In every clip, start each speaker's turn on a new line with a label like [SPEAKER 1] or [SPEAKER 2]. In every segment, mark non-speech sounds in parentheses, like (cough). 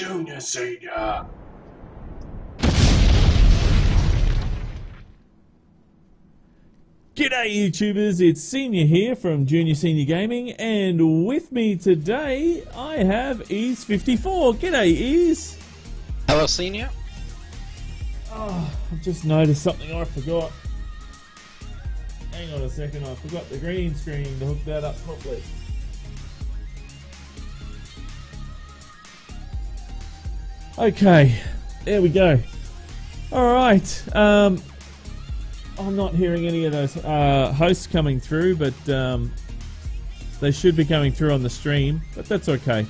[SPEAKER 1] Junior Senior.
[SPEAKER 2] G'day YouTubers, it's Senior here from Junior Senior Gaming and with me today I have Ease54. G'day Ease!
[SPEAKER 3] Hello, Senior.
[SPEAKER 2] Ah, oh, I've just noticed something I forgot. Hang on a second, I forgot the green screen to hook that up properly. Okay, there we go. Alright, um, I'm not hearing any of those uh, hosts coming through, but um, they should be coming through on the stream, but that's okay.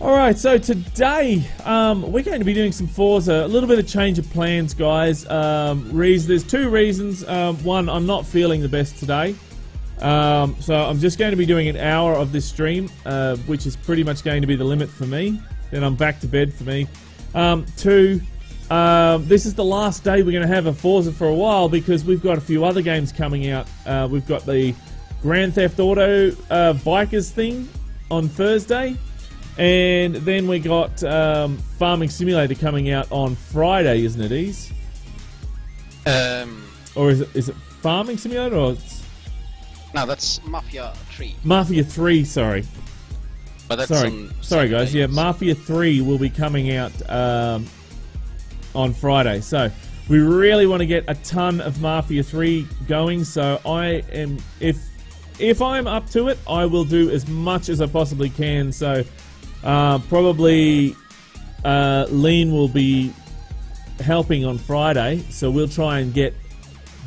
[SPEAKER 2] Alright, so today um, we're going to be doing some Forza, a little bit of change of plans, guys. Um, reason, there's two reasons. Um, one, I'm not feeling the best today. Um, so I'm just going to be doing an hour of this stream, uh, which is pretty much going to be the limit for me. Then I'm back to bed for me. Um, two, um, this is the last day we're going to have a Forza for a while because we've got a few other games coming out. Uh, we've got the Grand Theft Auto uh, Bikers thing on Thursday. And then we got um, Farming Simulator coming out on Friday, isn't it, Ease?
[SPEAKER 3] Um,
[SPEAKER 2] Or is it is it Farming Simulator or it's
[SPEAKER 3] no, that's Mafia 3.
[SPEAKER 2] Mafia 3, sorry.
[SPEAKER 3] But that's
[SPEAKER 2] Sorry, sorry guys. Yeah,
[SPEAKER 3] so-
[SPEAKER 2] Mafia 3 will be coming out um, on Friday. So we really want to get a ton of Mafia 3 going. So I am, if if I'm up to it, I will do as much as I possibly can. So uh, probably uh, Lean will be helping on Friday. So we'll try and get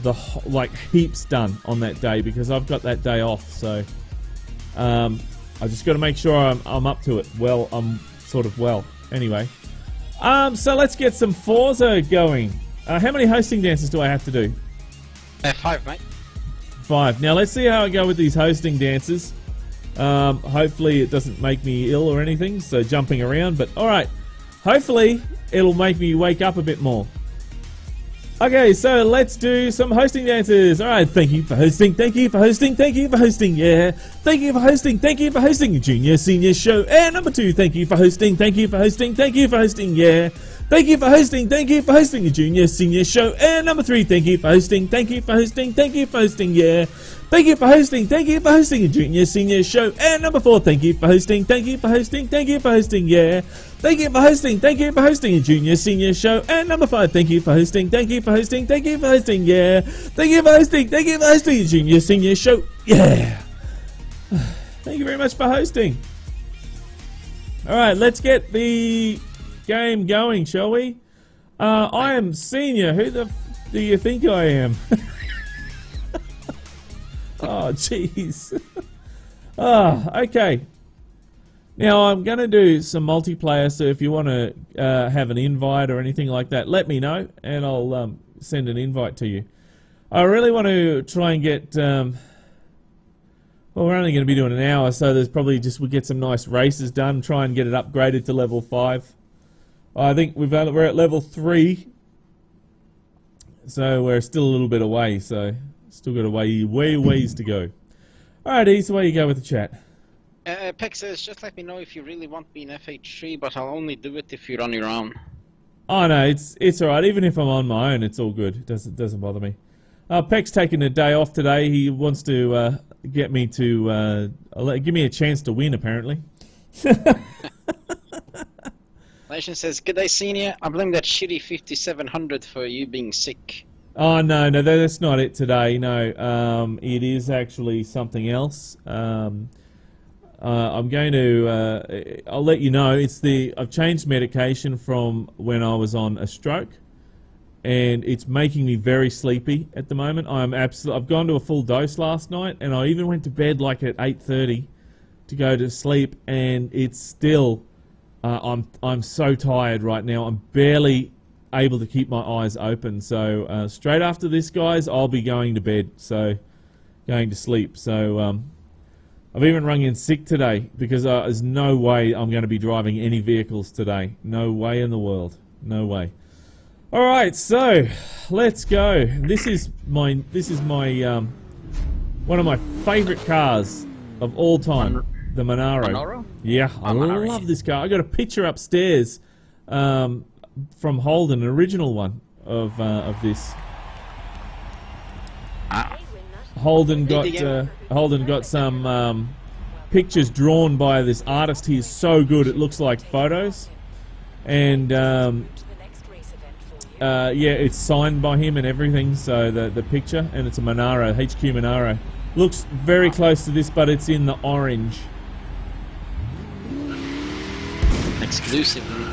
[SPEAKER 2] the like heaps done on that day because I've got that day off. So. Um, I just got to make sure I'm, I'm up to it. Well, I'm sort of well. Anyway, um, so let's get some Forza going. Uh, how many hosting dances do I have to do?
[SPEAKER 3] Uh, 5, mate.
[SPEAKER 2] Five. Now let's see how I go with these hosting dances. Um, hopefully it doesn't make me ill or anything. So jumping around, but all right. Hopefully it'll make me wake up a bit more. Okay, so let's do some hosting dances. All right, thank you for hosting. Thank you for hosting. Thank you for hosting. Yeah, thank you for hosting. Thank you for hosting. Junior, senior show. And number two, thank you for hosting. Thank you for hosting. Thank you for hosting. Yeah, thank you for hosting. Thank you for hosting. Junior, senior show. And number three, thank you for hosting. Thank you for hosting. Thank you for hosting. Yeah. Thank you for hosting. Thank you for hosting junior senior show. And number four, thank you for hosting. Thank you for hosting. Thank you for hosting. Yeah. Thank you for hosting. Thank you for hosting a junior senior show. And number five, thank you for hosting. Thank you for hosting. Thank you for hosting. Yeah. Thank you for hosting. Thank you for hosting a junior senior show. Yeah. (sighs) Thank you very much for hosting. All right, let's get the game going, shall we? Uh, I am senior. Who the do you think I am? (laughs) oh, jeez. (laughs) Ah, okay. Now I'm going to do some multiplayer, so if you want to uh, have an invite or anything like that, let me know, and I'll um, send an invite to you. I really want to try and get. Um, well, we're only going to be doing an hour, so there's probably just we get some nice races done. Try and get it upgraded to level five. I think we've we're at level three, so we're still a little bit away. So still got a way way ways to go. All right, Ease, away you go with the chat.
[SPEAKER 3] Peck says, just let me know if you really want me in FH3, but I'll only do it if you're on your own.
[SPEAKER 2] Oh no, it's it's all right. Even if I'm on my own, it's all good. It doesn't doesn't bother me. Uh, Peck's taking a day off today. He wants to uh, get me to uh, give me a chance to win. Apparently. (laughs)
[SPEAKER 3] Nation says, Good day, Senior. I blame that shitty 5700 for you being sick.
[SPEAKER 2] Oh no, no, that's not it today. No, um, it is actually something else. Um, uh, I'm going to. Uh, I'll let you know. It's the. I've changed medication from when I was on a stroke, and it's making me very sleepy at the moment. I'm absolutely. I've gone to a full dose last night, and I even went to bed like at 8:30 to go to sleep, and it's still. Uh, I'm I'm so tired right now. I'm barely able to keep my eyes open. So uh, straight after this, guys, I'll be going to bed. So going to sleep. So um, I've even rung in sick today because uh, there's no way I'm going to be driving any vehicles today. No way in the world. No way. All right, so let's go. This is my this is my um, one of my favourite cars of all time, the Monaro.
[SPEAKER 3] Monaro?
[SPEAKER 2] Yeah, I
[SPEAKER 3] Amari.
[SPEAKER 2] love this car. I got a picture upstairs um, from Holden, an original one of uh, of this.
[SPEAKER 3] Ah,
[SPEAKER 2] Holden got uh, Holden got some um, pictures drawn by this artist. He is so good; it looks like photos. And um, uh, yeah, it's signed by him and everything. So the the picture, and it's a Monaro HQ Monaro. Looks very close to this, but it's in the orange.
[SPEAKER 3] exclusively.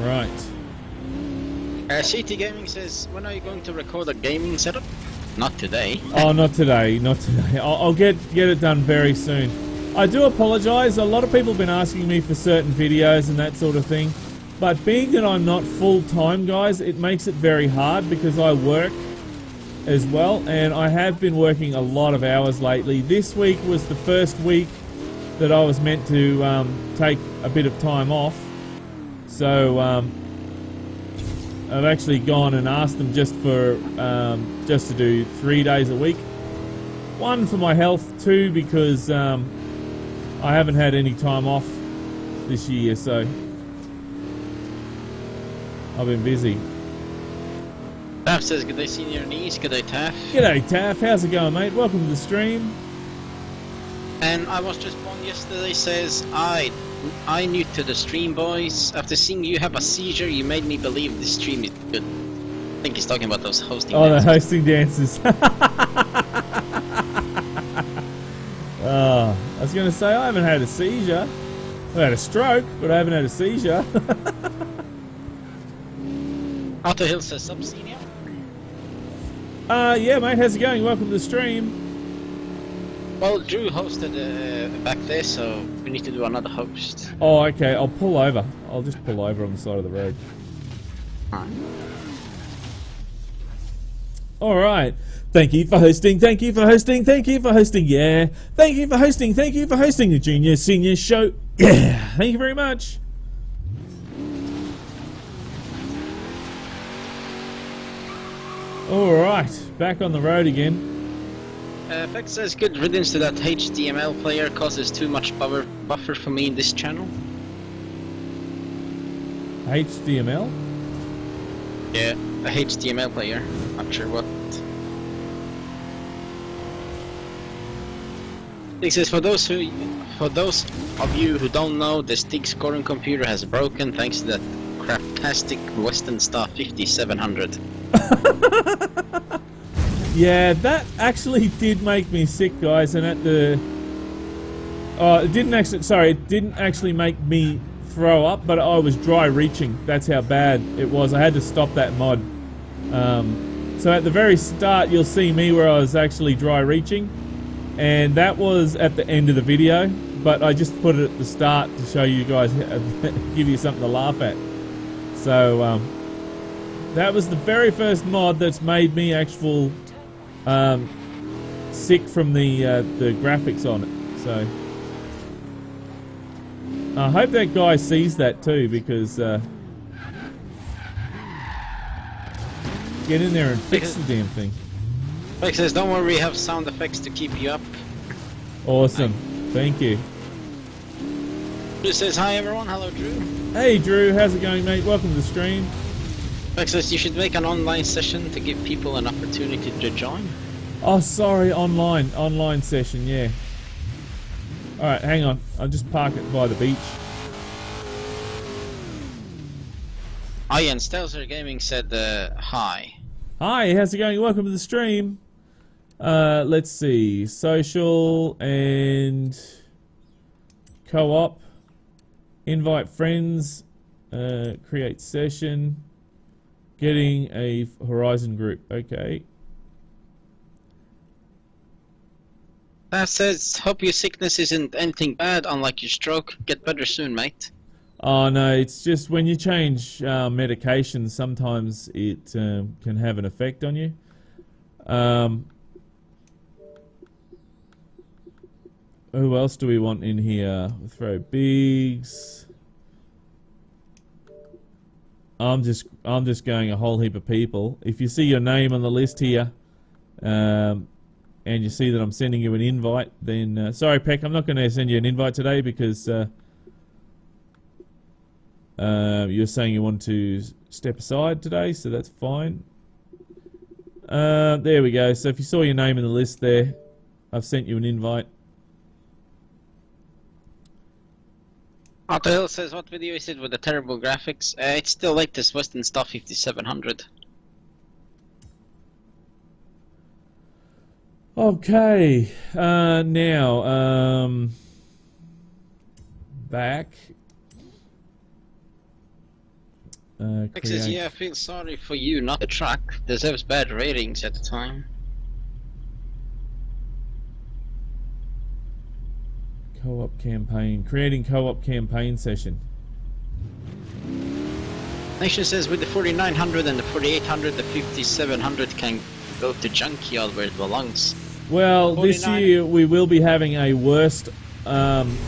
[SPEAKER 2] Right.
[SPEAKER 3] Uh, CT Gaming says, when are you going to record a gaming setup? Not today.
[SPEAKER 2] Oh, not today, not today. I'll, I'll get get it done very soon. I do apologise. A lot of people have been asking me for certain videos and that sort of thing. But being that I'm not full time, guys, it makes it very hard because I work as well, and I have been working a lot of hours lately. This week was the first week that I was meant to um, take a bit of time off, so um, I've actually gone and asked them just for um, just to do three days a week. One for my health, two because um, I haven't had any time off this year, so I've been busy.
[SPEAKER 3] Taff says, good day senior knees, good day Taff.
[SPEAKER 2] G'day, Taff. How's it going, mate? Welcome to the stream.
[SPEAKER 3] And I was just born yesterday says, I I new to the stream boys. After seeing you have a seizure, you made me believe the stream is good. I think he's talking about those hosting
[SPEAKER 2] Oh, the
[SPEAKER 3] dances.
[SPEAKER 2] hosting dances. (laughs) oh, I was going to say I haven't had a seizure. I've had a stroke, but I haven't had a seizure. (laughs)
[SPEAKER 3] Otto Hill says, sub senior.
[SPEAKER 2] uh, yeah, mate. How's it going? Welcome to the stream.
[SPEAKER 3] Well, Drew hosted uh, back there, so we need to do another host.
[SPEAKER 2] Oh, okay. I'll pull over. I'll just pull over on the side of the road. All right. Thank you for hosting. Thank you for hosting. Thank you for hosting. Yeah. Thank you for hosting. Thank you for hosting the junior senior show. Yeah. (clears throat) Thank you very much. All right. Back on the road again.
[SPEAKER 3] Uh, says, good riddance to that HTML player, causes too much buffer, buffer for me in this channel.
[SPEAKER 2] HTML.
[SPEAKER 3] Yeah, a HTML player. Not sure what. He says, for those who, for those of you who don't know, the stick scoring computer has broken thanks to that craptastic Western Star 5700. (laughs)
[SPEAKER 2] Yeah, that actually (laughs) did make me sick, guys. And at the, oh, it didn't actually. Sorry, it didn't actually make me throw up, but I was dry reaching. That's how bad it was. I had to stop that mod. Um, so at the very start, you'll see me where I was actually dry reaching, and that was at the end of the video. But I just put it at the start to show you guys, (laughs) give you something to laugh at. So um, that was the very first mod that's made me actual um, sick from the uh, the graphics on it. So I hope that guy sees that too, because uh, get in there and fix the damn thing.
[SPEAKER 3] Says, don't worry, we have sound effects to keep you up.
[SPEAKER 2] Awesome, thank you.
[SPEAKER 3] Drew says, hi everyone, hello Drew.
[SPEAKER 2] Hey Drew, how's it going, mate? Welcome to the stream.
[SPEAKER 3] Beck you should make an online session to give people an opportunity to join.
[SPEAKER 2] Oh, sorry, online online session, yeah. All right, hang on. I'll just park it by the beach.
[SPEAKER 3] Ian Stelzer Gaming said, uh, hi.
[SPEAKER 2] Hi, how's it going? Welcome to the stream. Uh, let's see, social and co-op, invite friends, uh, create session, getting a Horizon group. Okay.
[SPEAKER 3] That says, hope your sickness isn't anything bad, unlike your stroke. Get better soon, mate.
[SPEAKER 2] Oh no, it's just when you change uh, medication, sometimes it um, can have an effect on you. Um, who else do we want in here? We'll throw Biggs. I'm just I'm just going a whole heap of people. If you see your name on the list here, um, and you see that I'm sending you an invite, then uh, sorry, Peck, I'm not going to send you an invite today because uh, uh, you're saying you want to step aside today, so that's fine. Uh, there we go. So if you saw your name in the list there, I've sent you an invite.
[SPEAKER 3] Otto Hill says, what video is it with the terrible graphics? Uh, it's the latest Western Star 5700.
[SPEAKER 2] Okay, uh, now, um, back. Uh,
[SPEAKER 3] says, yeah, I feel sorry for you, not the truck. Deserves bad ratings at the time.
[SPEAKER 2] Co-op campaign. Creating co-op campaign session.
[SPEAKER 3] Nation says, with the 4900 and the 4800, the 5700 can go to junkyard where it belongs.
[SPEAKER 2] Well, this year we will be having a worst, um,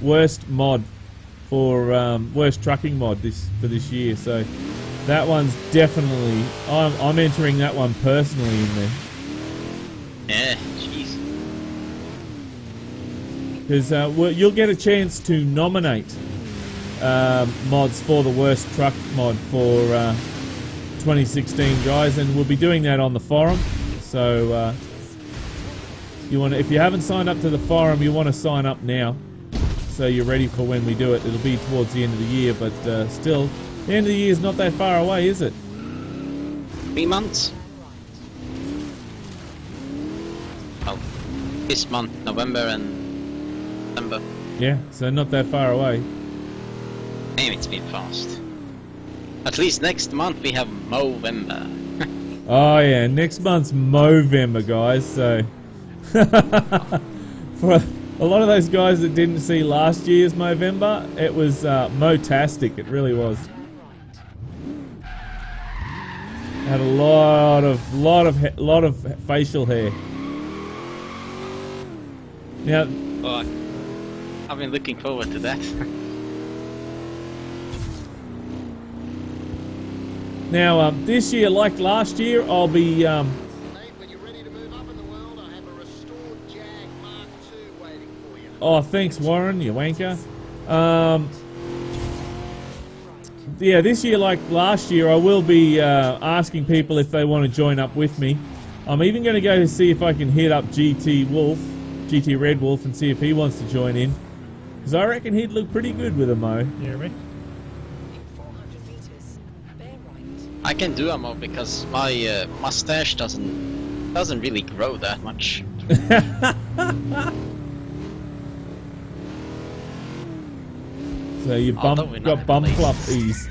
[SPEAKER 2] worst mod for um, worst trucking mod this for this year. So that one's definitely. I'm I'm entering that one personally in there
[SPEAKER 3] Yeah.
[SPEAKER 2] Because uh, you'll get a chance to nominate um, mods for the worst truck mod for uh, 2016, guys, and we'll be doing that on the forum. So. Uh, you want if you haven't signed up to the forum, you want to sign up now, so you're ready for when we do it. It'll be towards the end of the year, but uh, still, the end of the year is not that far away, is it?
[SPEAKER 3] Three months? Oh, this month, November and
[SPEAKER 2] Yeah, so not that far away.
[SPEAKER 3] Damn, it's been fast. At least next month we have Movember. (laughs)
[SPEAKER 2] Oh yeah, next month's Movember, guys. So (laughs) for a lot of those guys that didn't see last year's Movember, it was uh, Motastic. It really was. Had a lot of lot of lot of facial hair. Now,
[SPEAKER 3] Oh, I've been looking forward to that. (laughs)
[SPEAKER 2] now um, this year, like last year, I'll be um,
[SPEAKER 1] Mate, when you're ready to move up in the world, I have a restored Jag Mark II waiting for you.
[SPEAKER 2] Oh, thanks, Warren, you wanker. Um, yeah, this year, like last year, I will be uh, asking people if they want to join up with me. I'm even going to go to see if I can hit up GT Wolf, GT Red Wolf, and see if he wants to join in. Because I reckon he'd look pretty good with a mo.
[SPEAKER 4] Yeah, Rick.
[SPEAKER 5] In 400 meters, bear right.
[SPEAKER 3] I can do a mo because my uh, mustache doesn't doesn't really grow that much. (laughs)
[SPEAKER 2] So you
[SPEAKER 3] Although
[SPEAKER 2] bump,
[SPEAKER 3] we're
[SPEAKER 2] got
[SPEAKER 3] in
[SPEAKER 2] bum
[SPEAKER 3] place.
[SPEAKER 2] floppies.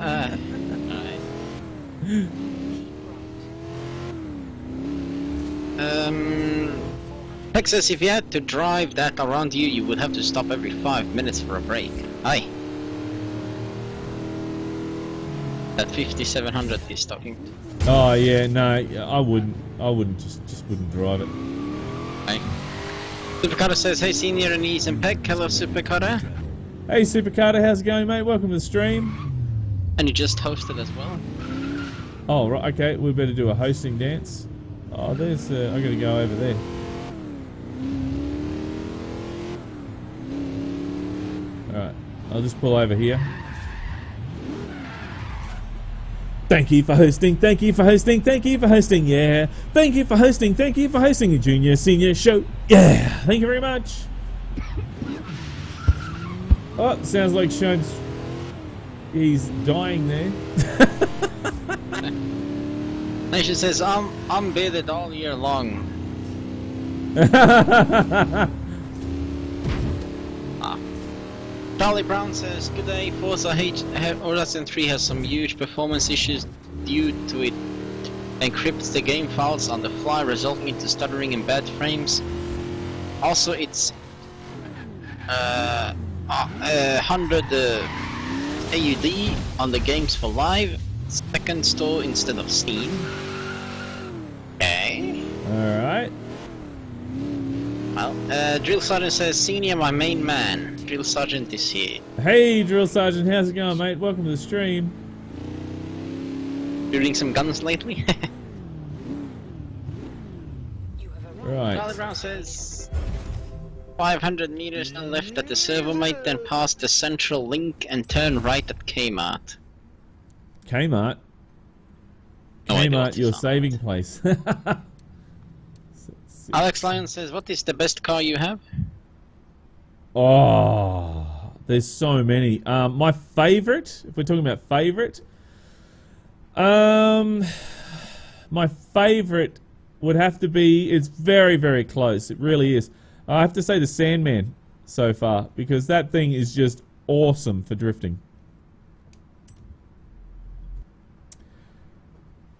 [SPEAKER 3] Uh. (laughs) (laughs) Um, Says if you had to drive that around you, you would have to stop every five minutes for a break. Aye. That 5700 is talking.
[SPEAKER 2] Oh yeah, no, I wouldn't. I wouldn't just just wouldn't drive it.
[SPEAKER 3] Aye. Supercutter says, hey senior and Ease and Peck, hello Supercutter.
[SPEAKER 2] Hey, Supercarter, how's it going, mate? Welcome to the stream.
[SPEAKER 3] And you just hosted as well.
[SPEAKER 2] Oh, right, okay, we better do a hosting dance. Oh, there's, uh, I gotta go over there. Alright, I'll just pull over here. Thank you for hosting, thank you for hosting, thank you for hosting, yeah. Thank you for hosting, thank you for hosting a junior, senior show, yeah. Thank you very much. Oh, sounds like Sean's, he's dying there. (laughs)
[SPEAKER 3] Nation says, I'm, I'm bearded all year long. (laughs) Charlie Brown says, Good day, Forza H Horizon 3 has some huge performance issues due to it encrypts the game files on the fly, resulting into stuttering and bad frames. Also, it's uh, uh, uh, 100 uh, AUD on the Games for Live second store instead of Steam. Okay.
[SPEAKER 2] Alright.
[SPEAKER 3] Well, uh, Drill Sergeant says, Senior, my main man. Drill Sergeant is here.
[SPEAKER 2] Hey, Drill Sergeant, how's it going, mate? Welcome to the stream.
[SPEAKER 3] Shooting some guns lately? (laughs)
[SPEAKER 2] right. Charlie.
[SPEAKER 3] Brown says 500 meters then left at the servo mate, then past the central link and turn right at Kmart.
[SPEAKER 2] Kmart.
[SPEAKER 3] No
[SPEAKER 2] Kmart,
[SPEAKER 3] this
[SPEAKER 2] your saving place. (laughs)
[SPEAKER 3] Alex Lyon says, "What is the best car you have?"
[SPEAKER 2] Oh, there's so many. Um, my favorite, if we're talking about favorite, um, my favorite would have to be. It's very, very close. It really is. I have to say the Sandman so far because that thing is just awesome for drifting.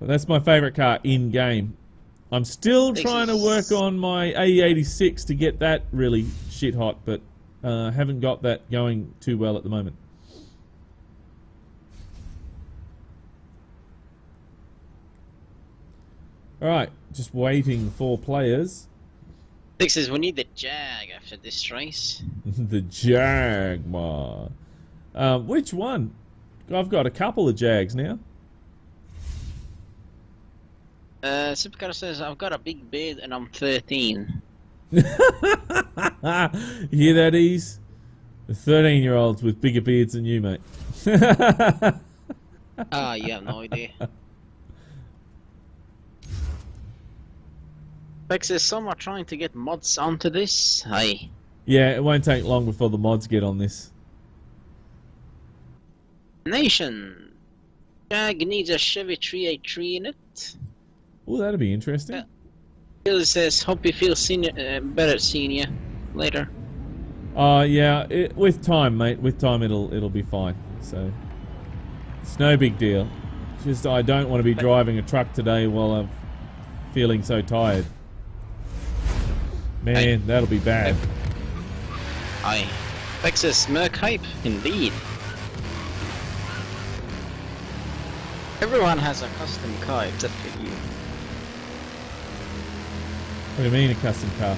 [SPEAKER 2] But that's my favorite car in game. I'm still trying to work on my A86 to get that really shit hot, but uh, haven't got that going too well at the moment. All right, just waiting for players.
[SPEAKER 3] Six says, "We need the Jag after this race." (laughs)
[SPEAKER 2] the Jaguar. Um, which one? I've got a couple of Jags now.
[SPEAKER 3] Uh, Supercar says, "I've got a big beard and I'm 13." (laughs)
[SPEAKER 2] you hear that, Ease? The 13 year olds with bigger beards than you, mate. (laughs)
[SPEAKER 3] Ah, you have no idea. Beck says, "Some are trying to get mods onto this." Hey.
[SPEAKER 2] yeah, it won't take long before the mods get on this.
[SPEAKER 3] Nation. Jag needs a Chevy 383 in it.
[SPEAKER 2] Oh, that'd be interesting.
[SPEAKER 3] Yeah. Billy says, "Hope you feel senior, uh, better, senior." Later.
[SPEAKER 2] Uh, yeah, it, with time, mate. With time, it'll it'll be fine. So it's no big deal. Just I don't want to be driving a truck today while I'm feeling so tired. Man,
[SPEAKER 3] Hey.
[SPEAKER 2] that'll be bad.
[SPEAKER 3] Beck says, "Merc hype, indeed." Everyone has a custom car except for you.
[SPEAKER 2] What do you mean a custom car?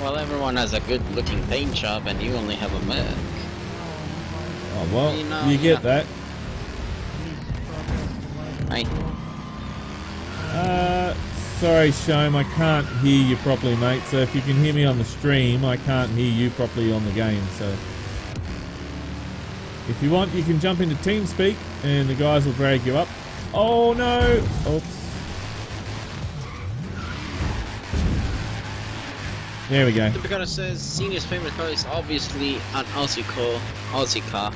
[SPEAKER 3] Well, everyone has a good-looking paint job, and you only have a Merc.
[SPEAKER 2] Oh well,
[SPEAKER 3] You know,
[SPEAKER 2] you get
[SPEAKER 3] yeah.
[SPEAKER 2] that.
[SPEAKER 3] Hi.
[SPEAKER 2] Uh, sorry, Shome, I can't hear you properly, mate. So if you can hear me on the stream, I can't hear you properly on the game. So if you want, you can jump into TeamSpeak, and the guys will drag you up. Oh no! Oops. There we go.
[SPEAKER 3] The Supercar says, "Senior's favorite car is obviously an Aussie car." Aussie car.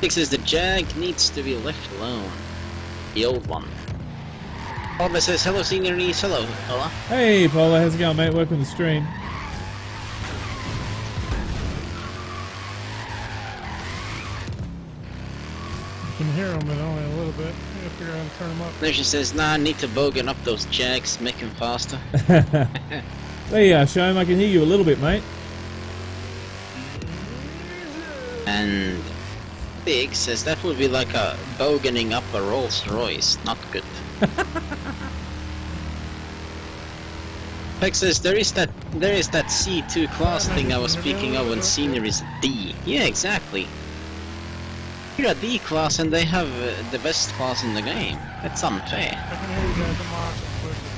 [SPEAKER 3] Six says the Jag needs to be left alone. The old one. Oliver says, hello senior niece, hello fella.
[SPEAKER 2] Hey, Paula, how's it going, mate? Welcome to the stream.
[SPEAKER 4] You can hear them, but only a little bit. If you're gonna turn them up.
[SPEAKER 3] Then she says, nah, I need to bogan up those Jags, make them faster.
[SPEAKER 2] there you are, Shome. I can hear you a little bit, mate.
[SPEAKER 3] And Big says that would be like a boganing up a Rolls Royce, not good. (laughs) Peck says there is that there is that C2 class thing I was speaking of when senior is D. Yeah, exactly. You're a D class and they have uh, the best class in the game. That's unfair.
[SPEAKER 4] I can hear you guys a lot.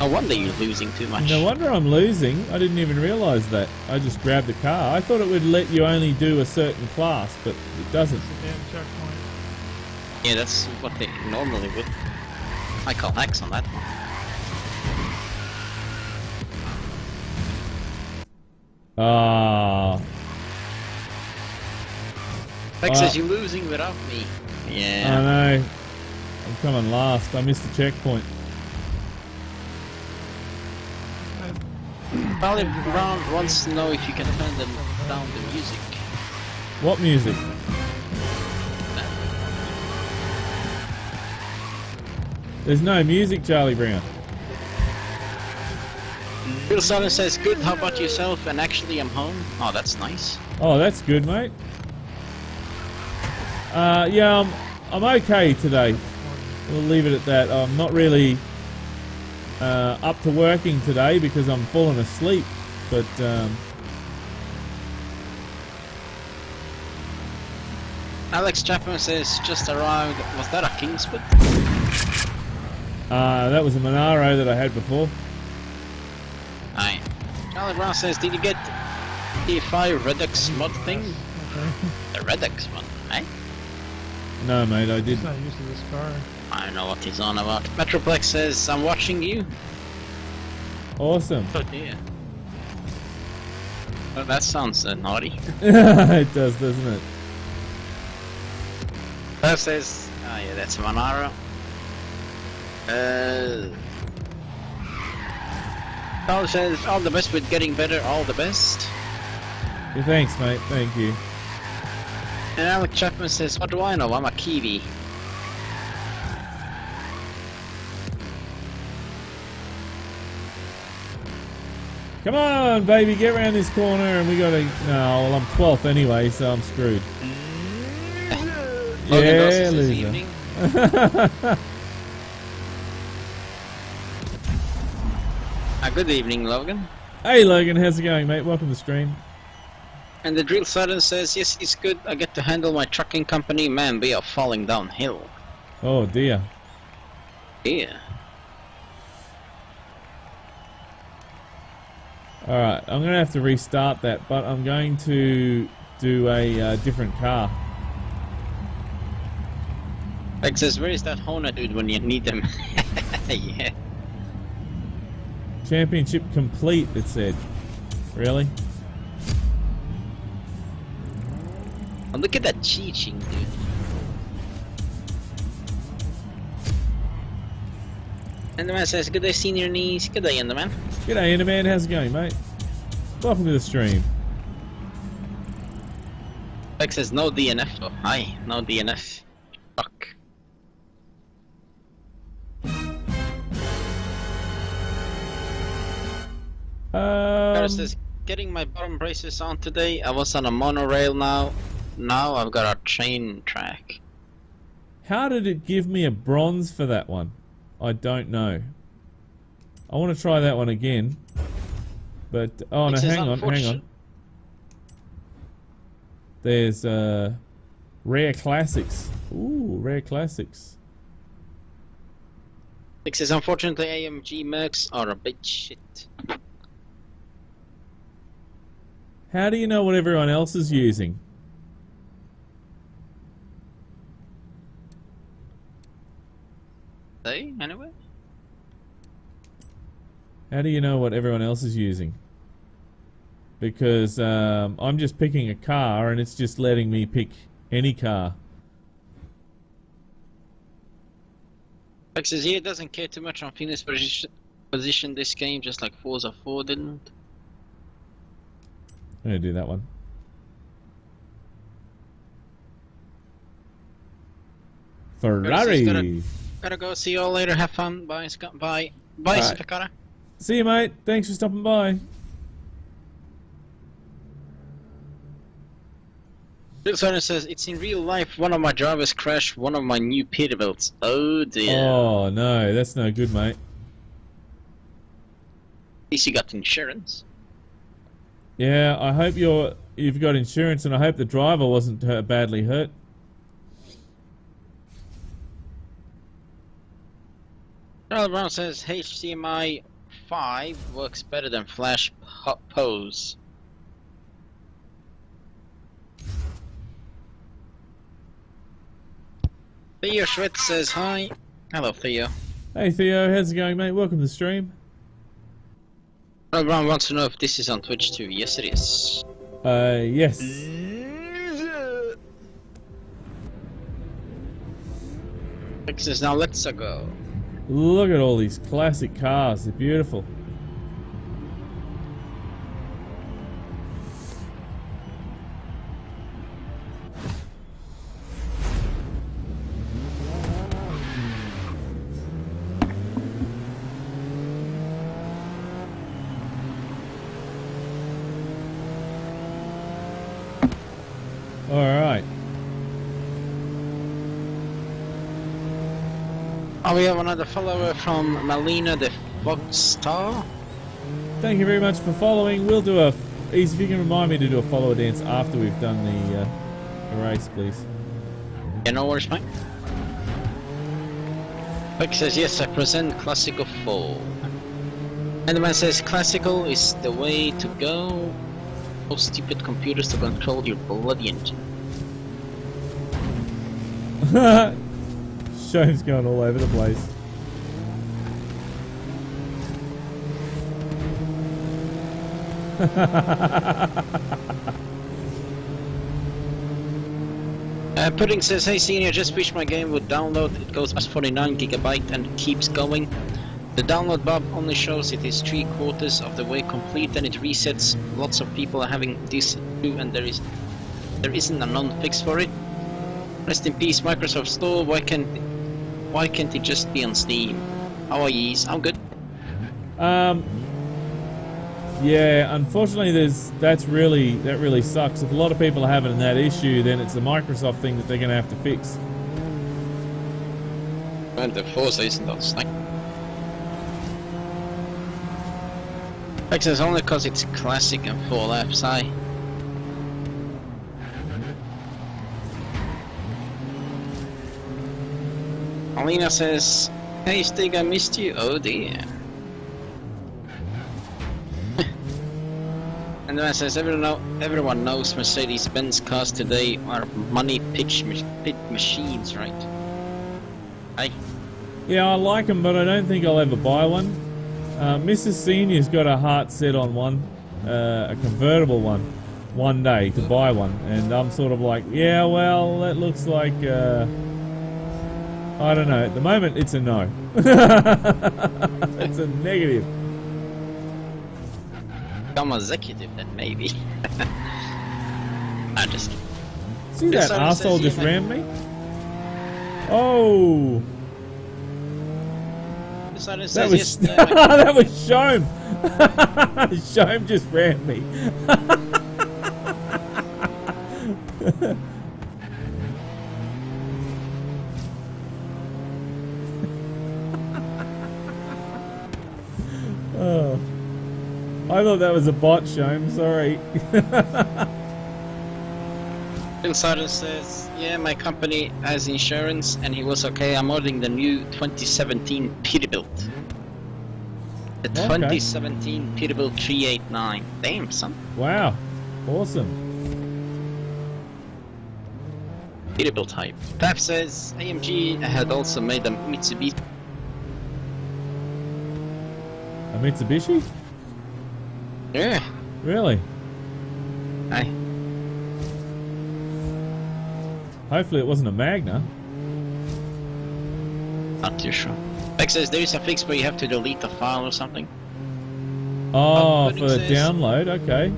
[SPEAKER 3] No wonder you're losing too much.
[SPEAKER 2] No wonder I'm losing. I didn't even realise that. I just grabbed the car. I thought it would let you only do a certain class, but it doesn't.
[SPEAKER 4] It's a damn checkpoint.
[SPEAKER 3] Yeah, that's what they normally would. I call hacks on that one.
[SPEAKER 2] Ah,
[SPEAKER 3] Peck
[SPEAKER 2] Uh,
[SPEAKER 3] says you're losing without me. Yeah.
[SPEAKER 2] I know. I'm coming last. I missed the checkpoint.
[SPEAKER 3] Charlie Brown wants to know if you can turn them down the music.
[SPEAKER 2] What music? There's no music, Charlie Brown.
[SPEAKER 3] Bill Silent says, good, how about yourself? And actually I'm home. Oh, that's nice.
[SPEAKER 2] Oh, that's good, mate. Uh, yeah, I'm, I'm okay today. We'll leave it at that. I'm not really uh, up to working today because I'm falling asleep. But um,
[SPEAKER 3] Alex Chapman says, just arrived. Was that a king split?
[SPEAKER 2] Uh, that was a Monaro that I had before.
[SPEAKER 3] Aye. Charlie Brown says, did you get the 5 Redux mod thing? The Redux one, eh?
[SPEAKER 2] No, mate, I didn't.
[SPEAKER 4] not used to this car.
[SPEAKER 3] I don't know what he's on about. Metroplex says, I'm watching you.
[SPEAKER 2] Awesome.
[SPEAKER 3] Oh dear. Well, that sounds uh, naughty. (laughs) (laughs)
[SPEAKER 2] it does, doesn't it?
[SPEAKER 3] That says, oh yeah, that's Monaro. Uh, Carl says, all the best with getting better, all the best.
[SPEAKER 2] Yeah, thanks, mate. Thank you.
[SPEAKER 3] And Alec Chapman says, what do I know? I'm a Kiwi.
[SPEAKER 2] Come on, baby, get around this corner, and we gotta. No, well, I'm 12th anyway, so I'm screwed.
[SPEAKER 3] Logan
[SPEAKER 2] yeah, loser.
[SPEAKER 3] evening. Ah, (laughs) good evening, Logan.
[SPEAKER 2] Hey, Logan, how's it going, mate? Welcome to the stream.
[SPEAKER 3] And the drill sergeant says, yes, it's good. I get to handle my trucking company. Man, we are falling downhill.
[SPEAKER 2] Oh dear.
[SPEAKER 3] Dear.
[SPEAKER 2] All right, I'm gonna have to restart that, but I'm going to do a uh, different car.
[SPEAKER 3] Says, where is that Hona dude when you need them? (laughs) yeah.
[SPEAKER 2] Championship complete. It said. Really?
[SPEAKER 3] Oh, look at that cheating, dude. And the man says, good day, senior knees. Good day, Enderman.
[SPEAKER 2] G'day, Enderman. How's it going, mate? Welcome to the stream.
[SPEAKER 3] Like says, no DNF though. Aye, no DNF. Fuck.
[SPEAKER 2] Um,
[SPEAKER 3] Gareth says, getting my bottom braces on today. I was on a monorail now. Now I've got a train track.
[SPEAKER 2] how did it give me a bronze for that one? I don't know. I want to try that one again. But oh no, hang on, hang on. There's uh, rare classics. Ooh, rare classics.
[SPEAKER 3] Like says, unfortunately, AMG Mercs are a bit shit.
[SPEAKER 2] How do you know what everyone else is using?
[SPEAKER 3] They, anyway?
[SPEAKER 2] How do you know what everyone else is using? Because um, I'm just picking a car and it's just letting me pick any car.
[SPEAKER 3] Like says, yeah, it doesn't care too much on position, position this game, just like Forza 4 didn't.
[SPEAKER 2] I'm going to do that one. Ferrari!
[SPEAKER 3] Gotta- Gotta go, see you all later, have fun, bye, Scott, bye. Bye,
[SPEAKER 2] Alright.
[SPEAKER 3] Spicata.
[SPEAKER 2] See you, mate. Thanks for stopping by.
[SPEAKER 3] Bill Sergeant says, it's in real life, one of my drivers crashed one of my new Peterbilts. Oh dear.
[SPEAKER 2] Oh, no. That's no good, mate.
[SPEAKER 3] At least you got insurance.
[SPEAKER 2] Yeah, I hope you're you've got insurance, and I hope the driver wasn't badly hurt.
[SPEAKER 3] Charlie Brown says HTML 5 works better than Flash po- Pose. Theo Schwitz says hi. Hello, Theo.
[SPEAKER 2] Hey Theo, how's it going, mate? Welcome to the stream.
[SPEAKER 3] Charlie Brown wants to know if this is on Twitch too. Yes, it is.
[SPEAKER 2] Uh, yes.
[SPEAKER 3] Says now let's go.
[SPEAKER 2] Look at all these classic cars. They're beautiful.
[SPEAKER 3] Oh, we have another follower from Malina the Fox Star.
[SPEAKER 2] Thank you very much for following. We'll do a. Ease, if you can remind me to do a follower dance after we've done the, uh, the race, please.
[SPEAKER 3] Yeah, no worries, mate. Buck says, yes, I present Classical 4. And the man says, Classical is the way to go. Those stupid computers to control your bloody engine. (laughs)
[SPEAKER 2] Shane's going all over the place. (laughs)
[SPEAKER 3] Uh, Pudding says, hey senior, just wish my game would download. It goes past 49 gigabyte and keeps going. The download bar only shows it is three quarters of the way complete and it resets. Lots of people are having this too and there is there isn't a non-fix for it. Rest in peace Microsoft Store, why can't why can't it just be on Steam? How are ye? I'm good.
[SPEAKER 2] Um, yeah, unfortunately, there's that's really that really sucks. If a lot of people are having that issue, then it's a Microsoft thing that they're going to have to fix.
[SPEAKER 3] And the Forza isn't on Steam. Actually, it's only because it's classic and full laps Alina says, Hey Stig, I missed you. Oh dear. (laughs) and then says, everyone, know, everyone knows Mercedes-Benz cars today are money pitch, mach- pit machines, right? Hey,
[SPEAKER 2] Yeah, I like them, but I don't think I'll ever buy one. Uh, Mrs. Senior's got her heart set on one, uh, a convertible one, one day to buy one, and I'm sort of like, yeah, well, that looks like. Uh, I don't know. At the moment, it's a no. (laughs) it's a negative.
[SPEAKER 3] become executive then maybe. (laughs) I'm just.
[SPEAKER 2] See that asshole just rammed me? Oh, that was
[SPEAKER 3] yes, (laughs)
[SPEAKER 2] that was Shome. Shome just rammed me. oh, I thought that was a bot, Shome. Sorry. (laughs)
[SPEAKER 3] Insider says, yeah, my company has insurance and he was okay. I'm ordering the new 2017 Peterbilt. The
[SPEAKER 2] Okay.
[SPEAKER 3] 2017 Peterbilt 389. Damn, son.
[SPEAKER 2] wow, awesome.
[SPEAKER 3] Peterbilt type. Pap says, AMG had also made a Mitsubishi.
[SPEAKER 2] A Mitsubishi?
[SPEAKER 3] Yeah.
[SPEAKER 2] Really?
[SPEAKER 3] Aye.
[SPEAKER 2] Hopefully, it wasn't a Magna.
[SPEAKER 3] Not too sure. Pap says, there is a fix where you have to delete the file or something.
[SPEAKER 2] Oh,
[SPEAKER 3] but
[SPEAKER 2] for
[SPEAKER 3] says-
[SPEAKER 2] download. Okay.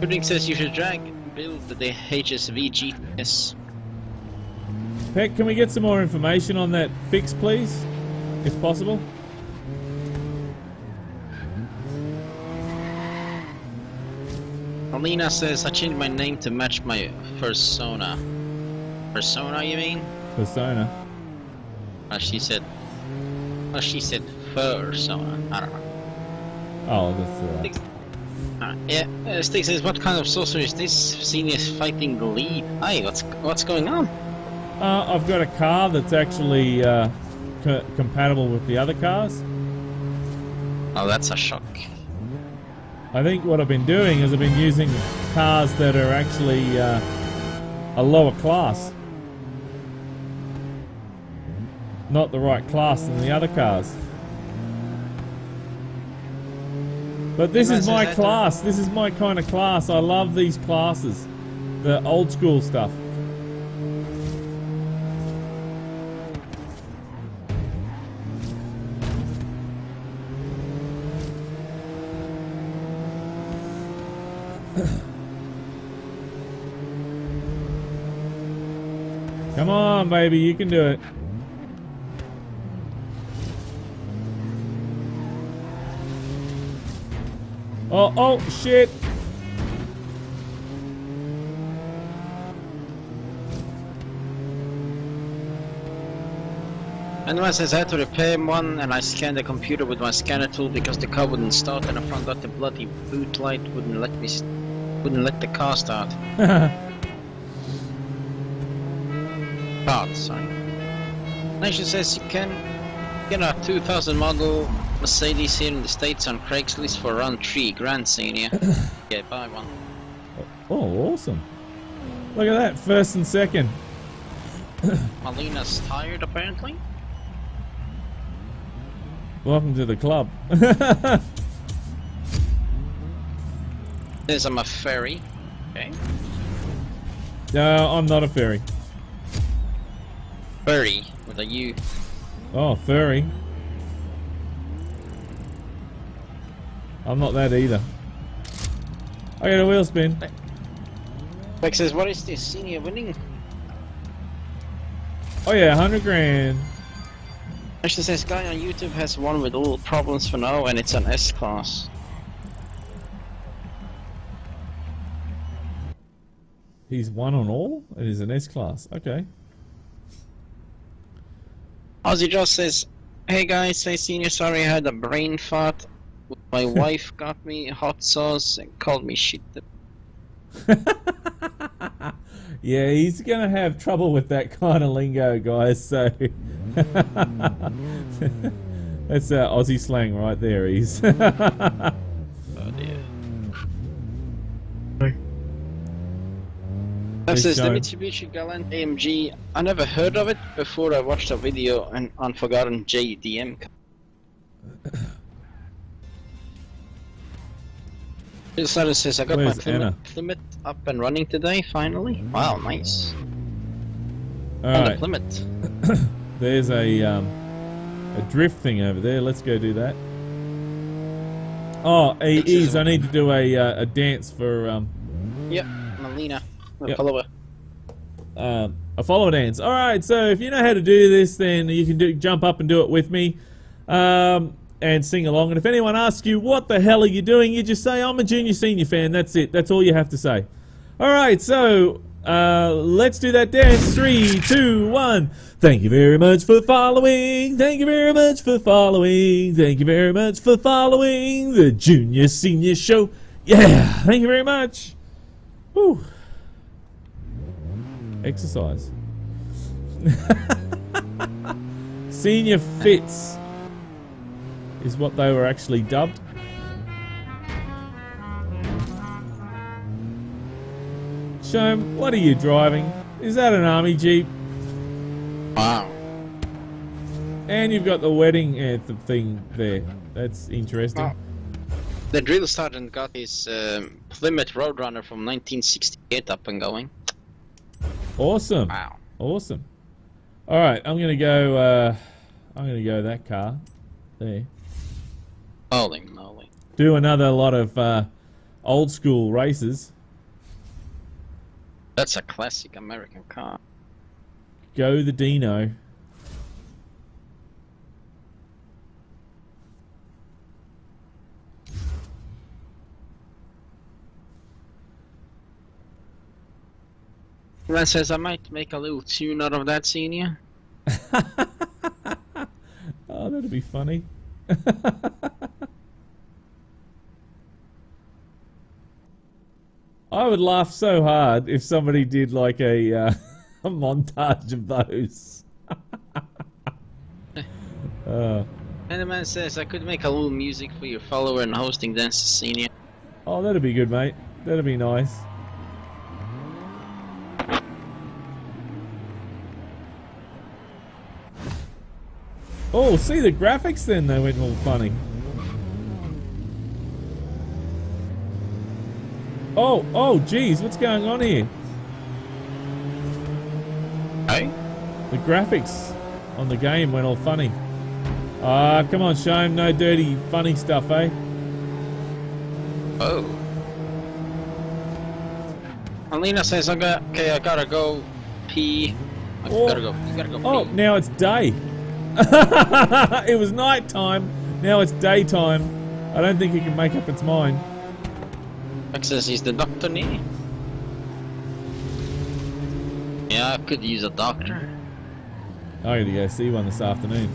[SPEAKER 3] Pudding says you should drag build the HSV GTS.
[SPEAKER 2] Peck, can we get some more information on that fix, please? If possible.
[SPEAKER 3] Alina says, I changed my name to match my persona. Persona, you mean?
[SPEAKER 2] Persona.
[SPEAKER 3] Uh, she said. Well, she said persona. I don't know.
[SPEAKER 2] Oh, that's uh,
[SPEAKER 3] Uh, yeah, uh, Stig says, what kind of sorcerer is this? Senior's fighting the lead. Hey, what's what's going on?
[SPEAKER 2] uh, I've got a car that's actually uh, co- compatible with the other cars.
[SPEAKER 3] Oh, that's a shock.
[SPEAKER 2] I think what I've been doing is I've been using cars that are actually uh, a lower class. Not the right class than the other cars. But this is my class. This is my kind of class. I love these classes. The old school stuff. Baby, you can do it. Oh, oh, shit.
[SPEAKER 3] Anyone says I had to repair one and I scanned the computer with my scanner tool because the car wouldn't start and I found out the bloody boot light wouldn't let me wouldn't let the car start. (laughs) Start, sorry. Nation says you can Get a 2000 model Mercedes here in the States on Craigslist for around 3 grand, senior. (coughs) yeah, buy one.
[SPEAKER 2] Oh, awesome. Look at that, first and second. (coughs)
[SPEAKER 3] Malina's tired, apparently.
[SPEAKER 2] Welcome to the club. (laughs)
[SPEAKER 3] Says I'm a fairy. Okay.
[SPEAKER 2] no, I'm not a fairy.
[SPEAKER 3] Furry, with a U.
[SPEAKER 2] Oh, furry. I'm not that either. I got a wheel spin.
[SPEAKER 3] Beck says, what is this senior winning?
[SPEAKER 2] Oh yeah, 100 grand.
[SPEAKER 3] Actually says, guy on YouTube has one with all problems for now, and it's an S-Class.
[SPEAKER 2] He's one on all? It is an S-Class. Okay.
[SPEAKER 3] Ozzy just says, Hey guys, say senior, sorry I had a brain fart. My (laughs) wife got me hot sauce and called me shit. (laughs)
[SPEAKER 2] Yeah, he's gonna have trouble with that kind of lingo, guys. So (laughs) that's uh, Aussie slang right there. He's Nice
[SPEAKER 3] says the. Mitsubishi Galant AMG. I never heard of it before I watched a video on Unforgotten JDM. Illustrator says I got
[SPEAKER 2] Where's
[SPEAKER 3] my Plymouth,
[SPEAKER 2] Anna?
[SPEAKER 3] Plymouth up and running today, finally. Wow, nice.
[SPEAKER 2] all
[SPEAKER 3] On
[SPEAKER 2] right.
[SPEAKER 3] Plymouth. (coughs)
[SPEAKER 2] There's a um, a drift thing over there. Let's go do that. Oh, he is. I need to do a uh, a dance for um,
[SPEAKER 3] Yep, Melina.
[SPEAKER 2] Yep.
[SPEAKER 3] follower.
[SPEAKER 2] um, a follow dance. All right, so if you know how to do this, then you can do jump up and do it with me, um, and sing along. And if anyone asks you what the hell are you doing, you just say I'm a junior senior fan. That's it. That's all you have to say. All right, so uh, let's do that dance. Three, two, one. Thank you very much for following. Thank you very much for following. Thank you very much for following the junior senior show. Yeah, thank you very much. Whew exercise. Senior Fits is what they were actually dubbed. Shome, what are you driving? Is that an army jeep?
[SPEAKER 3] Wow.
[SPEAKER 2] And you've got the wedding anthem thing there. That's interesting.
[SPEAKER 3] Oh. The drill sergeant got his um, Plymouth Roadrunner from 1968 up and going.
[SPEAKER 2] Awesome.
[SPEAKER 3] Wow.
[SPEAKER 2] Awesome. All right, I'm gonna go. Uh, I'm gonna go that car there.
[SPEAKER 3] Holy moly.
[SPEAKER 2] Do another lot of uh, old school races.
[SPEAKER 3] That's a classic American car.
[SPEAKER 2] Go the Dino.
[SPEAKER 3] Ren says I might make a little tune out of that senior. (laughs)
[SPEAKER 2] Oh, that'd be funny. (laughs) I would laugh so hard if somebody did like a, uh, (laughs) a montage of those. uh,
[SPEAKER 3] And the man says I could make a little music for your follower and hosting dance senior.
[SPEAKER 2] oh, that'd be good, mate. That'd be nice. Oh, see the graphics then they went all funny. Oh, oh, geez, what's going on here?
[SPEAKER 3] Hey?
[SPEAKER 2] The graphics on the game went all funny. Ah, come on, Shame, no dirty, funny stuff, eh?
[SPEAKER 3] Oh. Alina says I got okay, I gotta go pee. I
[SPEAKER 2] Oh.
[SPEAKER 3] gotta go. You gotta go pee.
[SPEAKER 2] Oh, now it's day. (laughs) it was night time. Now it's daytime. I don't think it can make up its mind.
[SPEAKER 3] Access is the doctor knee. Yeah, I could use a doctor.
[SPEAKER 2] I gotta go see one this afternoon.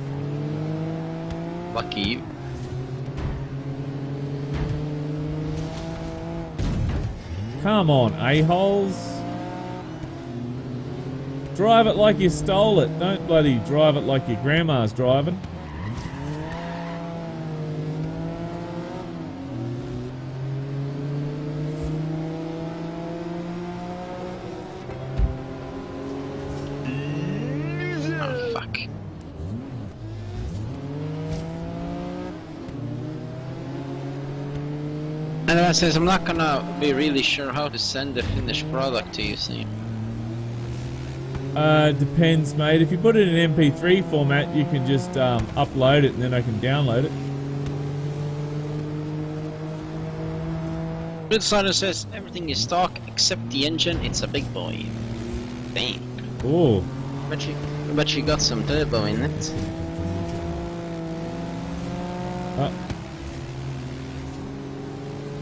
[SPEAKER 3] Lucky you.
[SPEAKER 2] Come on, a-holes. Drive it like you stole it. Don't bloody drive it like your grandma's driving.
[SPEAKER 3] Anyway, says I'm not gonna be really sure how to send the finished product to you soon.
[SPEAKER 2] Uh, depends, mate. If you put it in MP3 format, you can just um, upload it and then I can download it.
[SPEAKER 3] Good Sider says everything is stock except the engine, it's a big boy. Dang.
[SPEAKER 2] Oh,
[SPEAKER 3] But you but you got some turbo in it.
[SPEAKER 2] uh,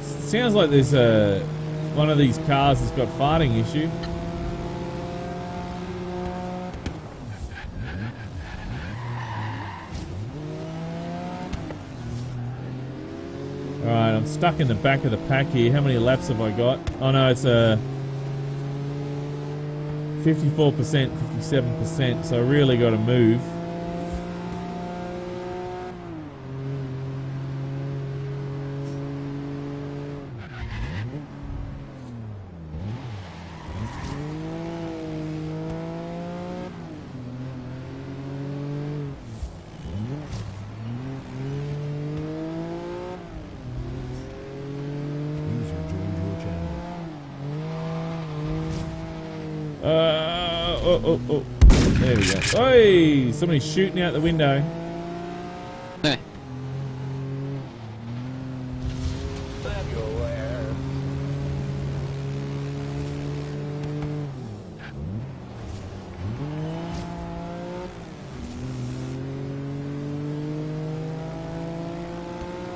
[SPEAKER 2] sounds like there's a one of these cars has got farting issue. Alright, I'm stuck in the back of the pack here. How many laps have I got? Oh no, it's a 54%, 57%, so I really got to move. Uh, oh, oh, oh. There we go. Hey, somebody's shooting out the window.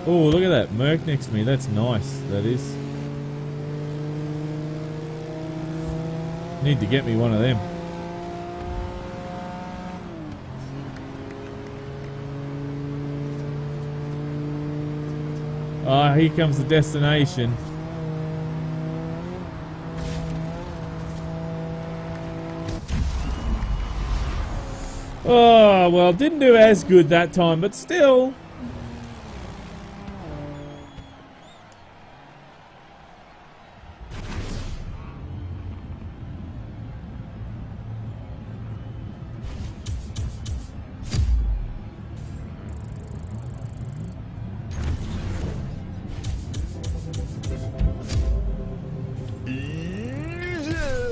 [SPEAKER 2] Oh, look at that Merc next to me. That's nice. That is. Need to get me one of them. Ah, here comes the destination. Oh, well, didn't do as good that time, but still.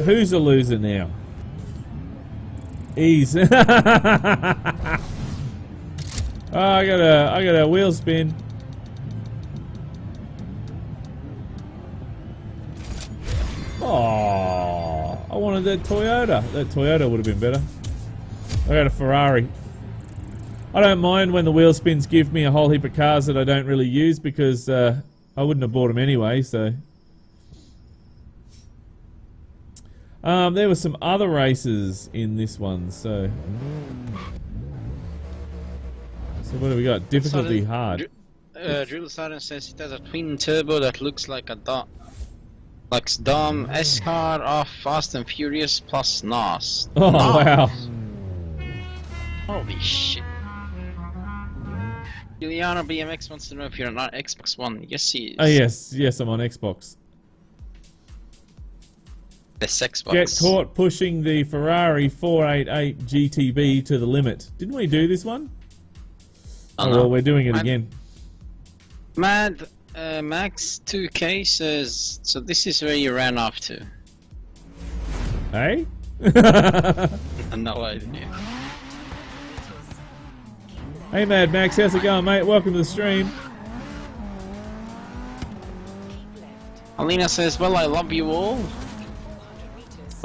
[SPEAKER 2] Who's a loser now? He's. (laughs) oh, I got a, I got a wheel spin. Oh, I wanted that Toyota. That Toyota would have been better. I got a Ferrari. I don't mind when the wheel spins give me a whole heap of cars that I don't really use because uh, I wouldn't have bought them anyway. So. Um, there were some other races in this one, so. So what do we got? Difficulty
[SPEAKER 3] Sudden-
[SPEAKER 2] hard.
[SPEAKER 3] Uh, Drill Siren says it has a twin turbo that looks like a Dom, like Dom S car of Fast and Furious plus NOS.
[SPEAKER 2] Oh wow!
[SPEAKER 3] Holy shit. Juliano BMX wants to know if you're on Xbox One. Yes, he is.
[SPEAKER 2] Oh yes, yes, I'm on Xbox.
[SPEAKER 3] The Xbox.
[SPEAKER 2] Get caught pushing the Ferrari 488 GTB to the limit. Didn't we do this one?
[SPEAKER 3] Oh,
[SPEAKER 2] Oh, well, we're doing it again.
[SPEAKER 3] Mad uh, Max 2K says, so this is where you ran off to.
[SPEAKER 2] Hey?
[SPEAKER 3] Uh, (laughs) (laughs) no idea.
[SPEAKER 2] hey, Mad Max, how's it going, mate? Welcome to the stream.
[SPEAKER 3] Alina says, well, I love you all.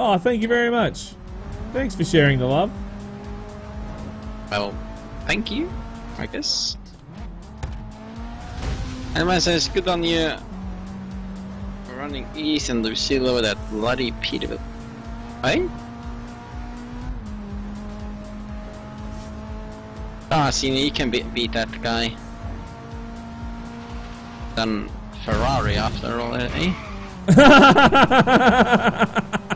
[SPEAKER 5] 400 meters.
[SPEAKER 2] Oh, thank you very much. Thanks for sharing the love.
[SPEAKER 3] Well, thank you, I guess. And man says, good on you. Running east and Lucilla with that bloody Peterbilt. Right? Ah, see, you can be- beat that guy. Done Ferrari after all, eh? (laughs)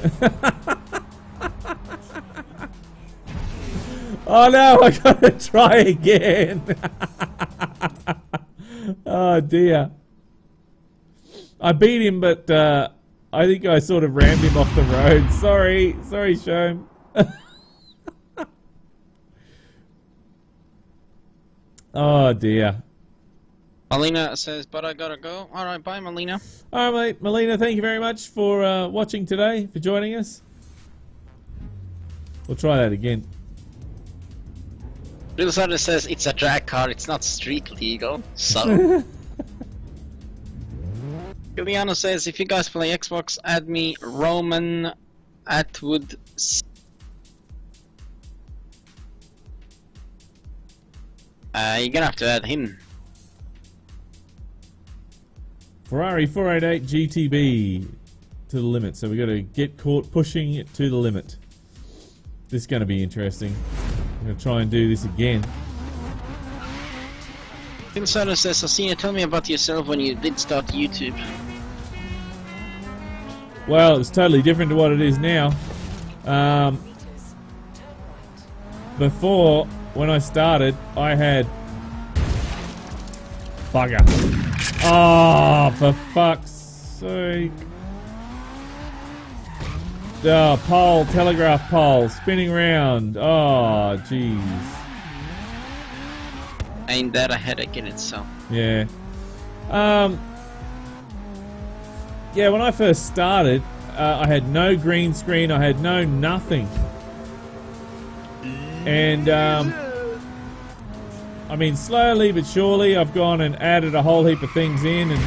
[SPEAKER 3] (laughs)
[SPEAKER 2] oh no, I gotta try again. (laughs) oh dear. I beat him, but uh, I think I sort of rammed him off the road. (laughs) Sorry, sorry, Shome. oh dear.
[SPEAKER 3] Alina says, but I gotta go. Alright, bye, Melina.
[SPEAKER 2] All right, mate. Melina, thank you very much for uh, watching today, for joining us. We'll try that again.
[SPEAKER 3] Real Sergeant says it's a drag car, it's not street legal. So. (laughs) Giuliano says, if you guys play Xbox, add me Roman Atwood. Uh, you're gonna have to add him.
[SPEAKER 2] Ferrari 488 GTB to the limit. So we got to get caught pushing it to the limit. This is going to be interesting. I'm going to try and do this again.
[SPEAKER 3] Sergeant says, Asina, tell me about yourself when you did start YouTube.
[SPEAKER 2] Well, it's totally different to what it is now. Um,
[SPEAKER 5] Meters. Turn right.
[SPEAKER 2] before, when I started, I had. Bugger. Oh, for fuck's sake. Oh, pole, telegraph pole, spinning round. Oh, jeez.
[SPEAKER 3] Ain't that a headache in itself?
[SPEAKER 2] Yeah. Um. Yeah, when I first started, uh, I had no green screen. I had no nothing. And um, I mean, slowly but surely, I've gone and added a whole heap of things in and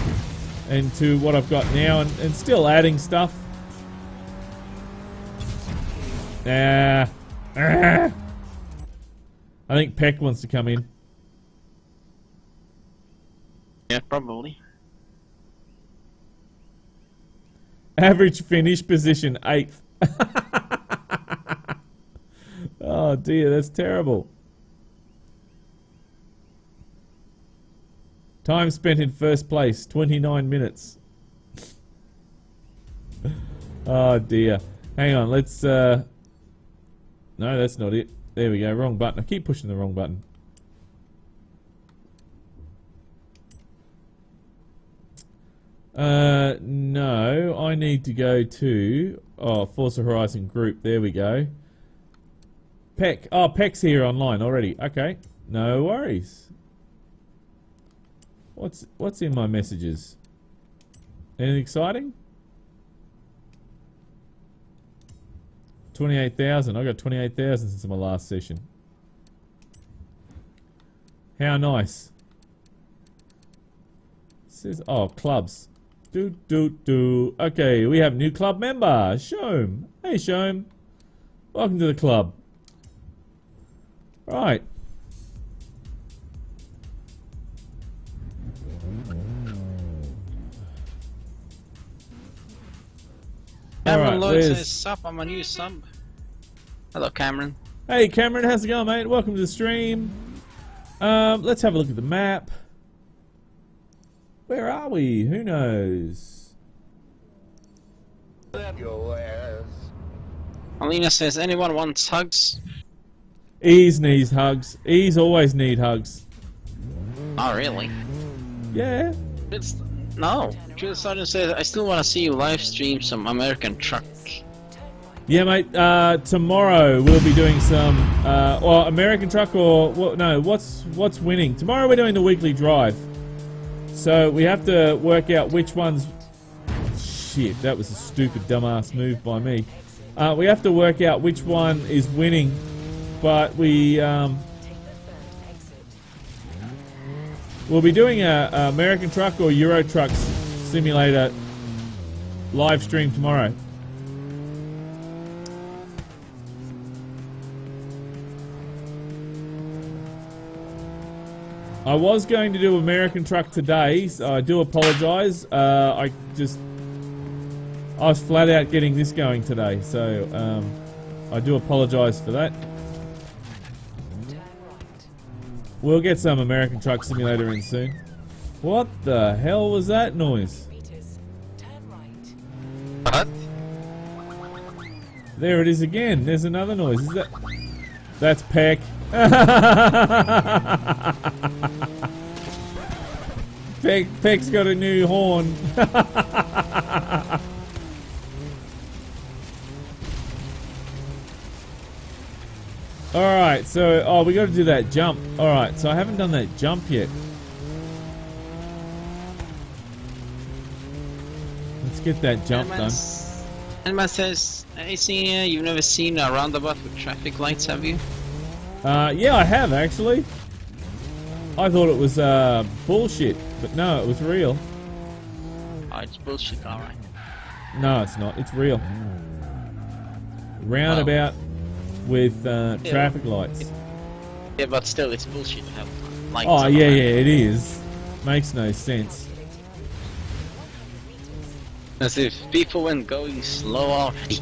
[SPEAKER 2] into what I've got now, and, and still adding stuff. Ah, ah. (laughs) I think Peck wants to come in.
[SPEAKER 3] Yeah, probably.
[SPEAKER 2] Average finish position eighth. (laughs) oh dear, that's terrible. Time spent in first place, 29 minutes. (laughs) oh dear. Hang on, let's uh No, that's not it. There we go, wrong button. I keep pushing the wrong button. Uh, no, I need to go to oh Forza Horizon group. There we go. Peck. Oh, Peck's here online already. Okay, no worries. What's what's in my messages? Anything exciting? Twenty-eight thousand. I got twenty-eight thousand since my last session. How nice. Says oh clubs. Do do do. Okay, we have new club member, Shom. Hey Shom. Welcome to the club. Right.
[SPEAKER 3] Cameron
[SPEAKER 2] Alright,
[SPEAKER 3] Lloyd says, Sup, I'm a new sub. Hello, Cameron.
[SPEAKER 2] Hey Cameron, how's it going, mate? Welcome to the stream. Um, let's have a look at the map. Where are we? Who knows?
[SPEAKER 3] Alina says, anyone wants hugs?
[SPEAKER 2] Ease needs hugs. Ease always need hugs.
[SPEAKER 3] Oh, really?
[SPEAKER 2] Yeah.
[SPEAKER 3] It's, no. Jill Sergeant says, I still want to see you live stream some American truck.
[SPEAKER 2] Yeah, mate. Uh, tomorrow we'll be doing some, uh, or American truck, or what? No, what's what's winning? Tomorrow we're doing the weekly drive, so we have to work out which ones. Shit, that was a stupid, dumbass move by me. Uh, we have to work out which one is winning, but we um, we'll be doing a, a American truck or Euro trucks simulator live stream tomorrow. I was going to do American Truck today, so I do apologise. Uh, I just I was flat out getting this going today, so um, I do apologise for that. We'll get some American Truck Simulator in soon. What the hell was that noise?
[SPEAKER 5] Meters. Turn right.
[SPEAKER 3] What?
[SPEAKER 2] There it is again. There's another noise. Is that? That's Peck. (laughs) Peck Peck's got a new horn. (laughs) Alright, so, oh, we gotta do that jump. Alright, so I haven't done that jump yet. Let's get that jump
[SPEAKER 3] Enman
[SPEAKER 2] done.
[SPEAKER 3] my says, "Hey, senior, you've never seen a roundabout with traffic lights, have you?
[SPEAKER 2] Uh, yeah, I have, actually. I thought it was, uh, bullshit, but no, it was real.
[SPEAKER 3] Oh, it's bullshit, alright.
[SPEAKER 2] No, it's not. It's real. Roundabout with uh,
[SPEAKER 3] Yeah.
[SPEAKER 2] traffic lights.
[SPEAKER 3] Yeah, but still, it's bullshit to have lights
[SPEAKER 2] Oh yeah, yeah, it is. Makes no sense.
[SPEAKER 3] As if people went going slow already.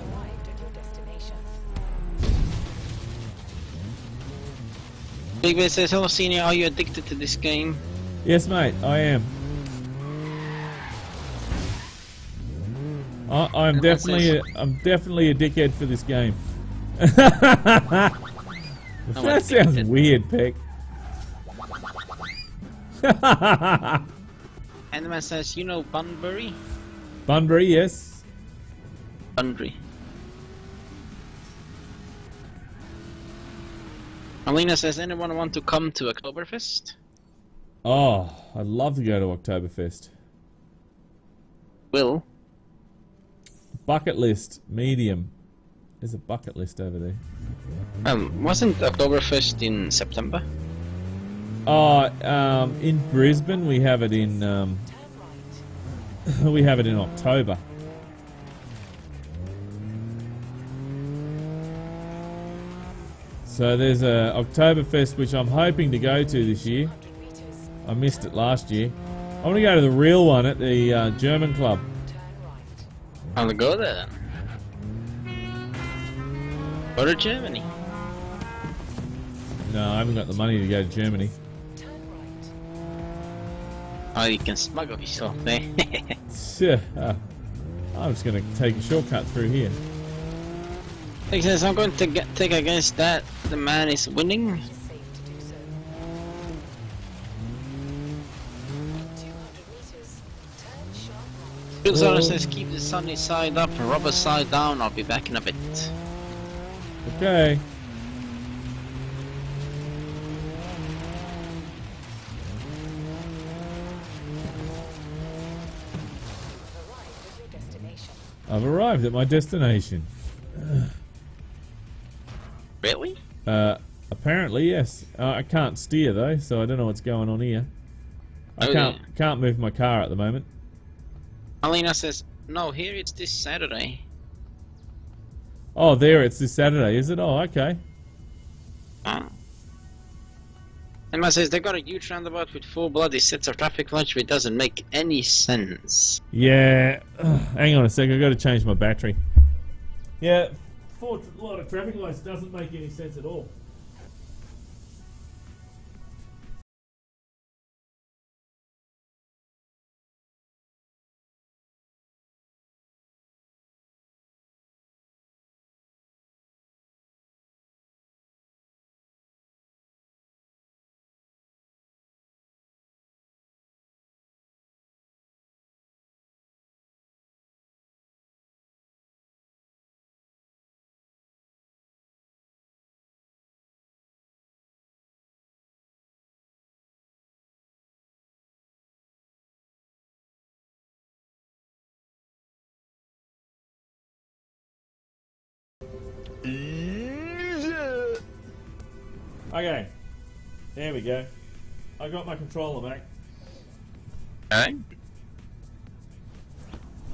[SPEAKER 5] Arrived at your destination.
[SPEAKER 3] Big Ben says, hello senior, are you addicted to this game?
[SPEAKER 2] Yes, mate, I am. I, I'm definitely, a, I'm definitely a dickhead for this game. that sounds weird, Peck.
[SPEAKER 3] And the man says, you know Bunbury?
[SPEAKER 2] Bunbury, yes.
[SPEAKER 3] Bunbury. Alina says, anyone want to come to Oktoberfest?
[SPEAKER 2] Oh, I'd love to go to Oktoberfest.
[SPEAKER 3] Will.
[SPEAKER 2] Bucket list, medium. There's a bucket list over there.
[SPEAKER 3] Um, wasn't Oktoberfest in September?
[SPEAKER 2] Oh, um, in Brisbane we have it in um, (laughs) we have it in October. So there's a Oktoberfest which I'm hoping to go to this year. I missed it last year. I want to go to the real one at the uh, German club.
[SPEAKER 5] Right.
[SPEAKER 3] I'll go there then. Go to Germany.
[SPEAKER 2] No, I haven't got the money to go to Germany.
[SPEAKER 3] Oh, you can smuggle yourself there. (laughs)
[SPEAKER 2] Yeah, uh, I'm just going to take a shortcut through here.
[SPEAKER 3] He says, I'm going to get, take against that. The man is winning.
[SPEAKER 2] Oh.
[SPEAKER 3] says, keep the sunny side up rubber side down. I'll be back in a bit.
[SPEAKER 2] Okay.
[SPEAKER 5] Arrived at your destination.
[SPEAKER 2] I've arrived at my destination. (sighs)
[SPEAKER 3] Really?
[SPEAKER 2] Uh, apparently, yes. Uh, I can't steer though, so I don't know what's going on here. I
[SPEAKER 3] Oh,
[SPEAKER 2] can't
[SPEAKER 3] yeah.
[SPEAKER 2] can't move my car at the moment.
[SPEAKER 3] Alina says, no, here it's this Saturday.
[SPEAKER 2] Oh, there it's this Saturday, is it? Oh, okay.
[SPEAKER 3] Oh. Emma says, "They've got a huge roundabout with four bloody sets of traffic lights which doesn't make any sense.
[SPEAKER 2] Yeah. Ugh, hang on a sec. I've got to change my battery. Yeah, four, a lot of traffic lights doesn't make any sense at all. Okay. There we go. I got my controller back.
[SPEAKER 3] Alright.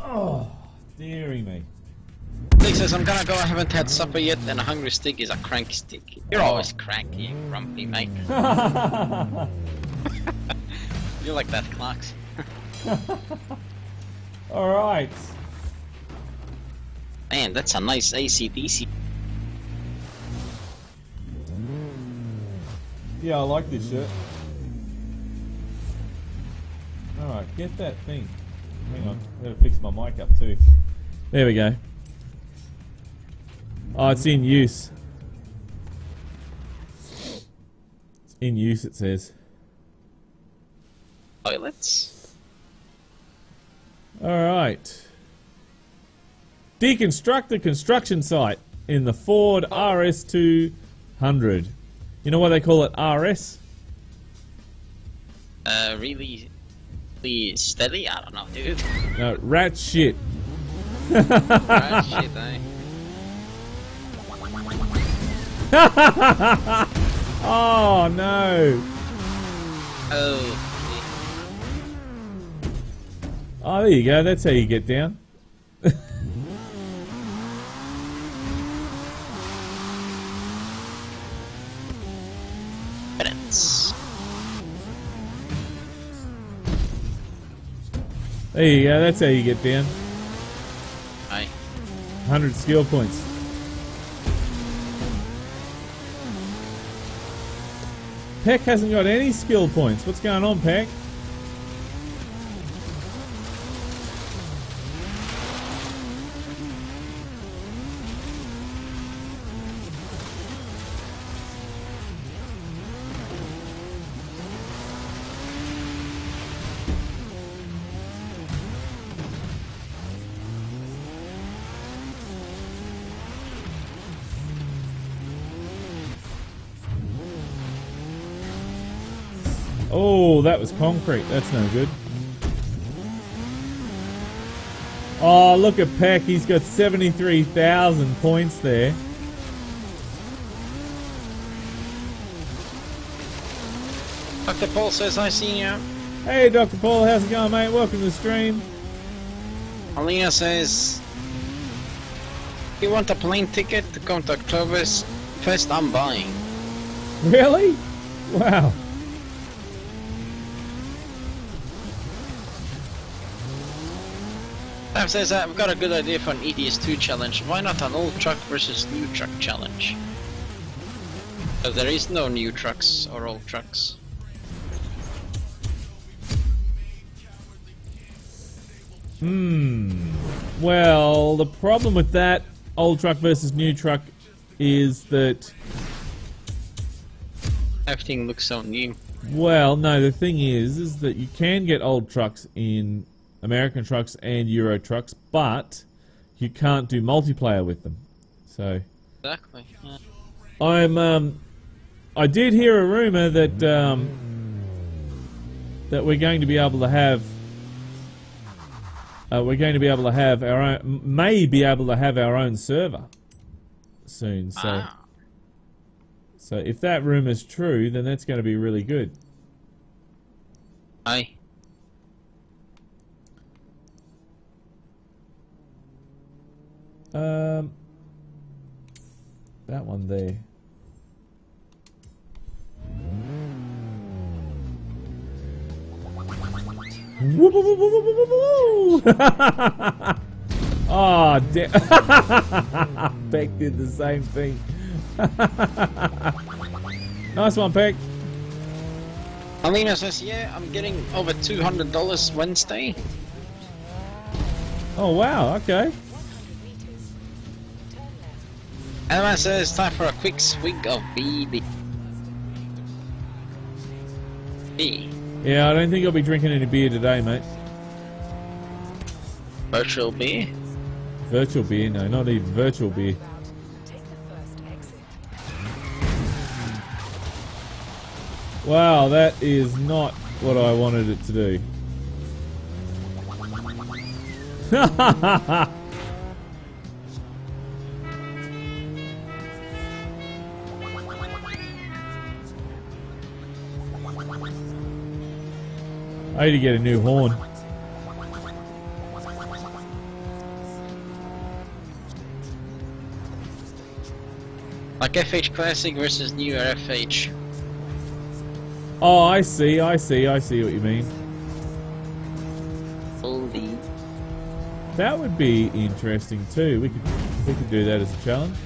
[SPEAKER 2] Oh, dearie me.
[SPEAKER 3] Nick says, I'm gonna go, I haven't had supper yet, and a hungry stick is a cranky stick. You're oh. always cranky and grumpy, mate. (laughs) You're like that, Clarks. (laughs)
[SPEAKER 2] All right.
[SPEAKER 3] Man, that's a nice ACDC.
[SPEAKER 2] Yeah, I like this shirt. Alright, get that thing. Hang on, I gotta fix my mic up too. There we go. Oh, it's in use. It's in use, it says.
[SPEAKER 3] Toilets?
[SPEAKER 2] Alright. Deconstruct the construction site in the Ford RS200. You know why they call it RS?
[SPEAKER 3] Uh, really, really steady? I don't know, dude.
[SPEAKER 2] No, rat shit.
[SPEAKER 3] right, (laughs) shit, eh?
[SPEAKER 2] Oh no!
[SPEAKER 3] Oh,
[SPEAKER 2] Oh, there you go. That's how you get down. There you go. That's how you get down.
[SPEAKER 3] Aye.
[SPEAKER 2] 100 skill points. Peck hasn't got any skill points. What's going on, Peck? Oh, that was concrete. That's no good. Oh, look at Peck. He's got 73,000 points there.
[SPEAKER 3] Dr. Paul says I see you.
[SPEAKER 2] Hey, Dr. Paul. How's it going, mate? Welcome to the stream.
[SPEAKER 3] Alina says, You want a plane ticket to come to Oktoberfest? First, I'm buying.
[SPEAKER 2] Really? Wow.
[SPEAKER 3] Says, I've got a good idea for an ETS2 challenge. Why not an old truck versus new truck challenge? So there is no new trucks or old trucks.
[SPEAKER 2] Hmm. Well, the problem with that old truck versus new truck is that,
[SPEAKER 3] Everything looks so new.
[SPEAKER 2] well, no, the thing is, is that you can get old trucks in American trucks and Euro trucks, but you can't do multiplayer with them. So,
[SPEAKER 3] Exactly. yeah.
[SPEAKER 2] I'm, um, I did hear a rumor that, um, that we're going to be able to have uh, we're going to be able to have our own, may be able to have our own server soon. So,
[SPEAKER 3] Ah.
[SPEAKER 2] so if that rumor's true, then that's going to be really good.
[SPEAKER 3] Aye.
[SPEAKER 2] Um, that one there. Whoop, (laughs) whoop, whoop, whoop, whoop, whoop, whoop. oh, damn. (laughs) Peck did the same thing. (laughs) nice one, Peck.
[SPEAKER 3] Alina says, yeah, I'm getting over $200 Wednesday.
[SPEAKER 2] Oh, wow, okay.
[SPEAKER 5] Left.
[SPEAKER 3] Emma says, time for a quick swig of BB.
[SPEAKER 2] Yeah, I don't think I'll be drinking any beer today, mate.
[SPEAKER 3] Virtual beer.
[SPEAKER 2] Virtual beer? No, not even virtual beer.
[SPEAKER 5] Take the first exit.
[SPEAKER 2] Wow, that is not what I wanted it to do. (laughs) I need to get a new horn.
[SPEAKER 3] Like FH Classic versus new FH.
[SPEAKER 2] Oh, I see, I see, I see what you mean.
[SPEAKER 3] Holy.
[SPEAKER 2] That would be interesting too. We could we could do that as a challenge.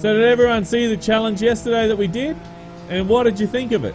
[SPEAKER 2] So did everyone see the challenge yesterday that we did? And what did you think of it?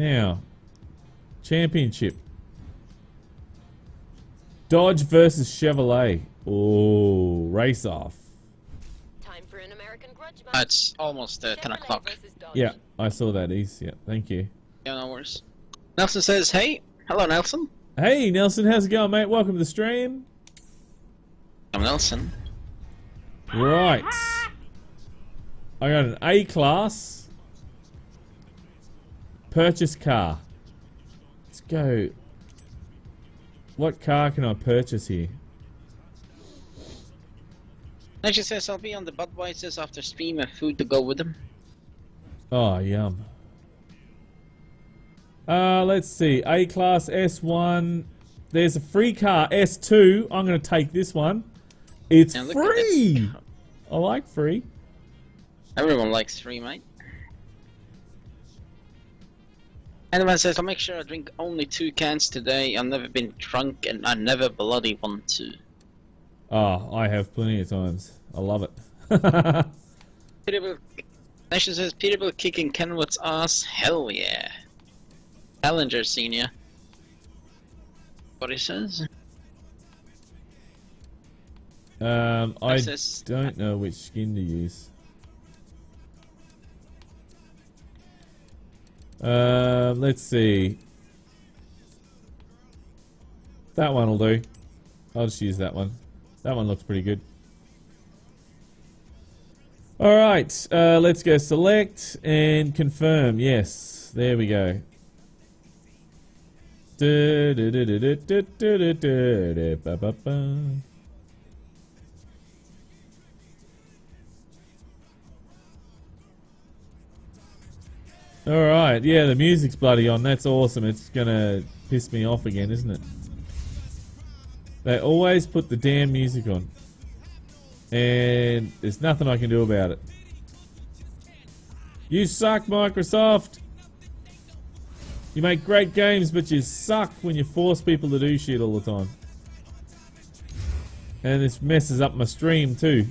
[SPEAKER 2] now championship. Dodge versus Chevrolet. Oh, race off.
[SPEAKER 5] Time for an American grudge match.
[SPEAKER 3] That's almost uh, 10 o'clock.
[SPEAKER 2] Yeah, I saw that. East. Yeah, thank you.
[SPEAKER 3] Yeah, no worries. Nelson says, hey. Hello, Nelson.
[SPEAKER 2] Hey, Nelson, how's it going, mate? Welcome to the stream.
[SPEAKER 3] I'm Nelson.
[SPEAKER 2] Right. I got an A class. Purchase car. Let's go. What car can I purchase here?
[SPEAKER 3] Nation says, I'll be on the Budweisers after stream and food to go with them.
[SPEAKER 2] Oh, yum. Uh, let's see. A class S1. There's a free car S2. I'm going to take this one. It's
[SPEAKER 3] And look at
[SPEAKER 2] free. I like free.
[SPEAKER 3] Everyone likes free, mate. Anyone says, I'll make sure I drink only two cans today. I've never been drunk and I never bloody want to.
[SPEAKER 2] Oh, I have plenty of times. I love it. (laughs)
[SPEAKER 3] Peterbilt Nation says Peterbilt kicking Kenworth's ass. Hell yeah. Challenger senior. What he says?
[SPEAKER 2] um, I
[SPEAKER 3] says-
[SPEAKER 2] don't know which skin to use. Uh, let's see. That one will do. I'll just use that one. That one looks pretty good. Alright, uh, let's go select and confirm. Yes, there we go. Right, yeah, the music's bloody on. That's awesome. It's gonna piss me off again, isn't it? They always put the damn music on, and there's nothing I can do about it. You suck, Microsoft. You make great games, but you suck when you force people to do shit all the time. And this messes up my stream too,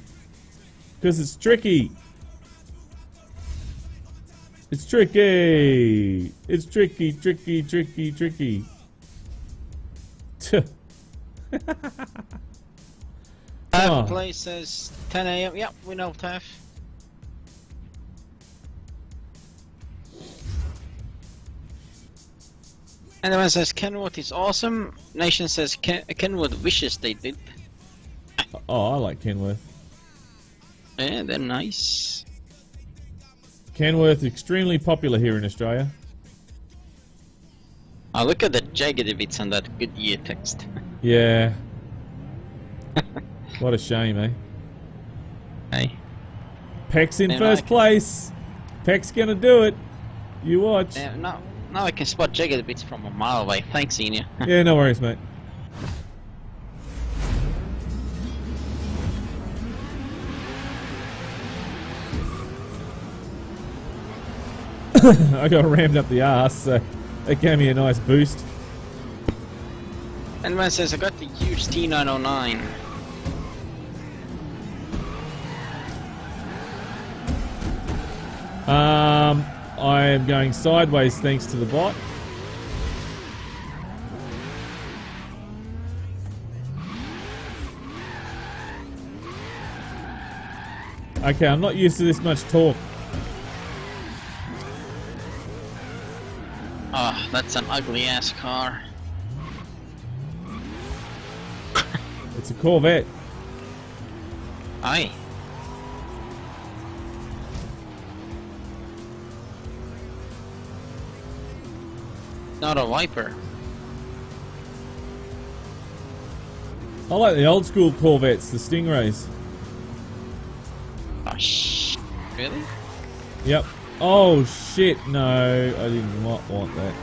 [SPEAKER 2] because it's tricky. It's tricky. It's tricky, tricky, tricky, tricky. Oh.
[SPEAKER 3] Play says 10 a.m. Yep, we know Taff. Anyone says Kenworth is awesome. Nation says Ken- Kenworth wishes they did.
[SPEAKER 2] Oh, I like Kenworth.
[SPEAKER 3] Yeah, they're nice.
[SPEAKER 2] Kenworth extremely popular here in Australia.
[SPEAKER 3] Oh, look at the jagged bits on that Goodyear text. (laughs)
[SPEAKER 2] Yeah. what a shame, eh?
[SPEAKER 3] hey.
[SPEAKER 2] Peck's in first place. Peck's gonna do it. You watch.
[SPEAKER 3] Yeah, now, now I can spot jagged bits from a mile away. Thanks, Senior. (laughs)
[SPEAKER 2] Yeah, no worries, mate. (laughs) I got rammed up the ass, so it gave me a nice boost.
[SPEAKER 3] And man says I got the huge T909.
[SPEAKER 2] Um, I am going sideways thanks to the bot. Okay, I'm not used to this much torque.
[SPEAKER 3] That's an ugly ass car.
[SPEAKER 2] It's a Corvette.
[SPEAKER 3] Aye. Not a Viper.
[SPEAKER 2] I like the old school Corvettes, the Stingrays.
[SPEAKER 3] Oh, sh. Really?
[SPEAKER 2] Yep. Oh shit, no, I did not want that.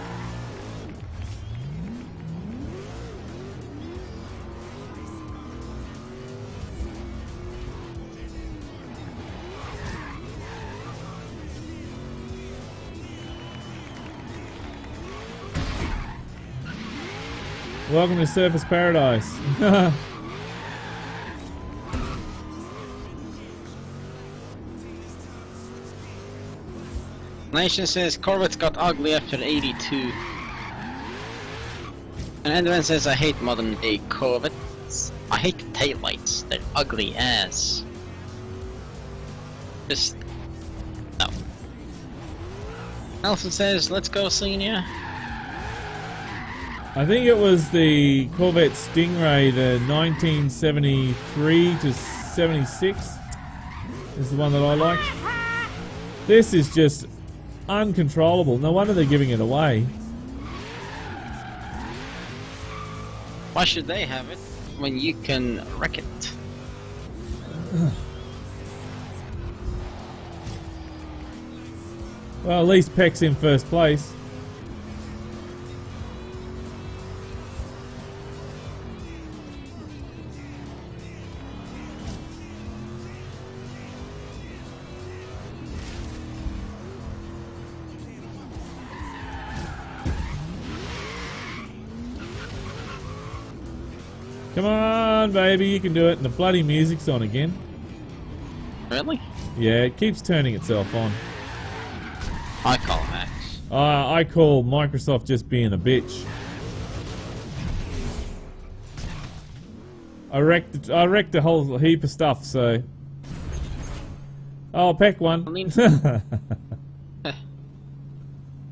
[SPEAKER 2] Welcome to Surfers Paradise. (laughs)
[SPEAKER 3] Nation says Corvettes got ugly after 82. And Edwin says I hate modern day Corvettes. I hate the taillights. They're ugly ass. Just no. Nelson says, "Let's go, senior."
[SPEAKER 2] I think it was the Corvette Stingray, the 1973 to 76 is the one that I liked. This is just uncontrollable. No wonder they're giving it away.
[SPEAKER 3] Why should they have it when you can wreck it?
[SPEAKER 2] Well, at least Peck's in first place. Baby, you can do it. And the bloody music's on again.
[SPEAKER 3] Really?
[SPEAKER 2] Yeah, it keeps turning itself on.
[SPEAKER 3] I call Max.
[SPEAKER 2] Uh, I call Microsoft just being a bitch. I wrecked, I wrecked a whole heap of stuff, so. Oh, I'll Peck one.
[SPEAKER 3] Alina.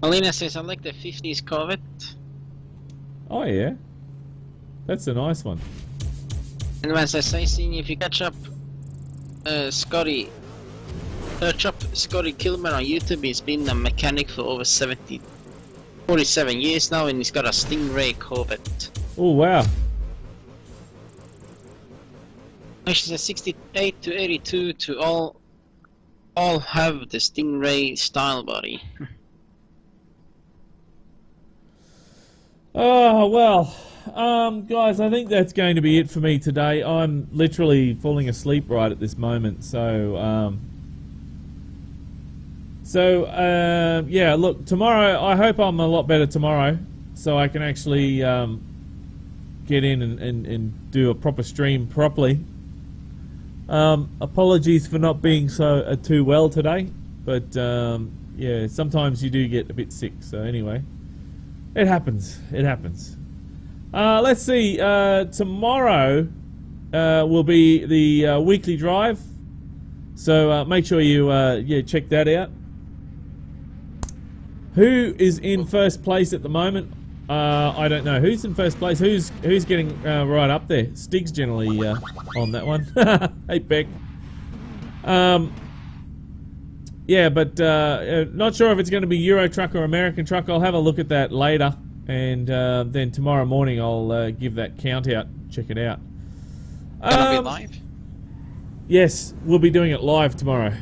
[SPEAKER 3] Alina says I like the 50s Corvette.
[SPEAKER 2] oh, yeah. That's a nice one.
[SPEAKER 3] I say, senior, if you catch up uh, Scotty, search up Scotty Kilmer on YouTube. He's been a mechanic for over 70, 47 years now, and he's got a Stingray Corvette.
[SPEAKER 2] Oh, wow.
[SPEAKER 3] Actually, says 68 to 82 to all, all have the Stingray style body. (laughs)
[SPEAKER 2] Oh, well. Um, guys, I think that's going to be it for me today. I'm literally falling asleep right at this moment, so, um, so, uh, yeah, look, tomorrow, I hope I'm a lot better tomorrow, so I can actually, um, get in and, and, and do a proper stream properly. Um, apologies for not being so uh, too well today, but, um, yeah, sometimes you do get a bit sick, so anyway. It happens. It happens. Uh, let's see. Uh, tomorrow uh, will be the uh, weekly drive, so uh, make sure you uh, yeah check that out. Who is in first place at the moment? I don't know. Who's in first place? Who's who's getting right up there? Stig's generally on that one. (laughs) hey Beck. Um, yeah, but not sure if it's going to be Euro Truck or American Truck. I'll have a look at that later, and uh, then tomorrow morning I'll uh, give that count out. Check it out.
[SPEAKER 3] Be
[SPEAKER 2] Um,
[SPEAKER 3] live?
[SPEAKER 2] Yes, we'll be doing it live tomorrow,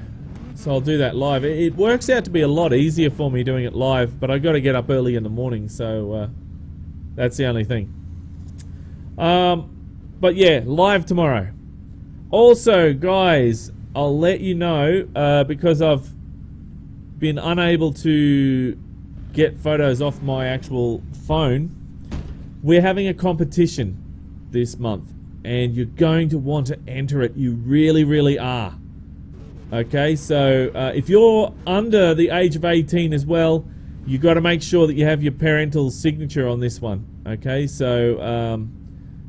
[SPEAKER 2] so I'll do that live. It, it works out to be a lot easier for me doing it live, but I've got to get up early in the morning, so uh, that's the only thing. Um, but yeah, live tomorrow. Also, guys, I'll let you know uh, because I've been unable to get photos off my actual phone. We're having a competition this month, and you're going to want to enter it. You really, really are. Okay, so uh, if you're under the age of 18 as well, you've got to make sure that you have your parental signature on this one. Okay, so um,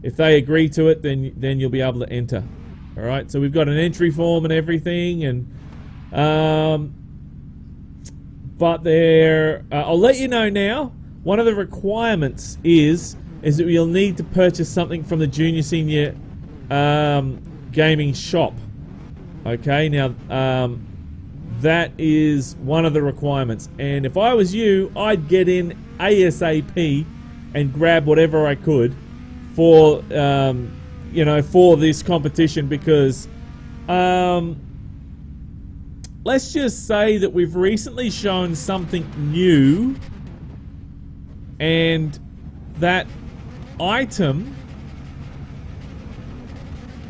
[SPEAKER 2] if they agree to it, then then you'll be able to enter. All right, so we've got an entry form and everything, and um, but there, uh, I'll let you know now. One of the requirements is is that you'll need to purchase something from the junior senior um, gaming shop. Okay, now um, that is one of the requirements, and if I was you, I'd get in ASAP and grab whatever I could for um, you know for this competition because um, let's just say that we've recently shown something new and that item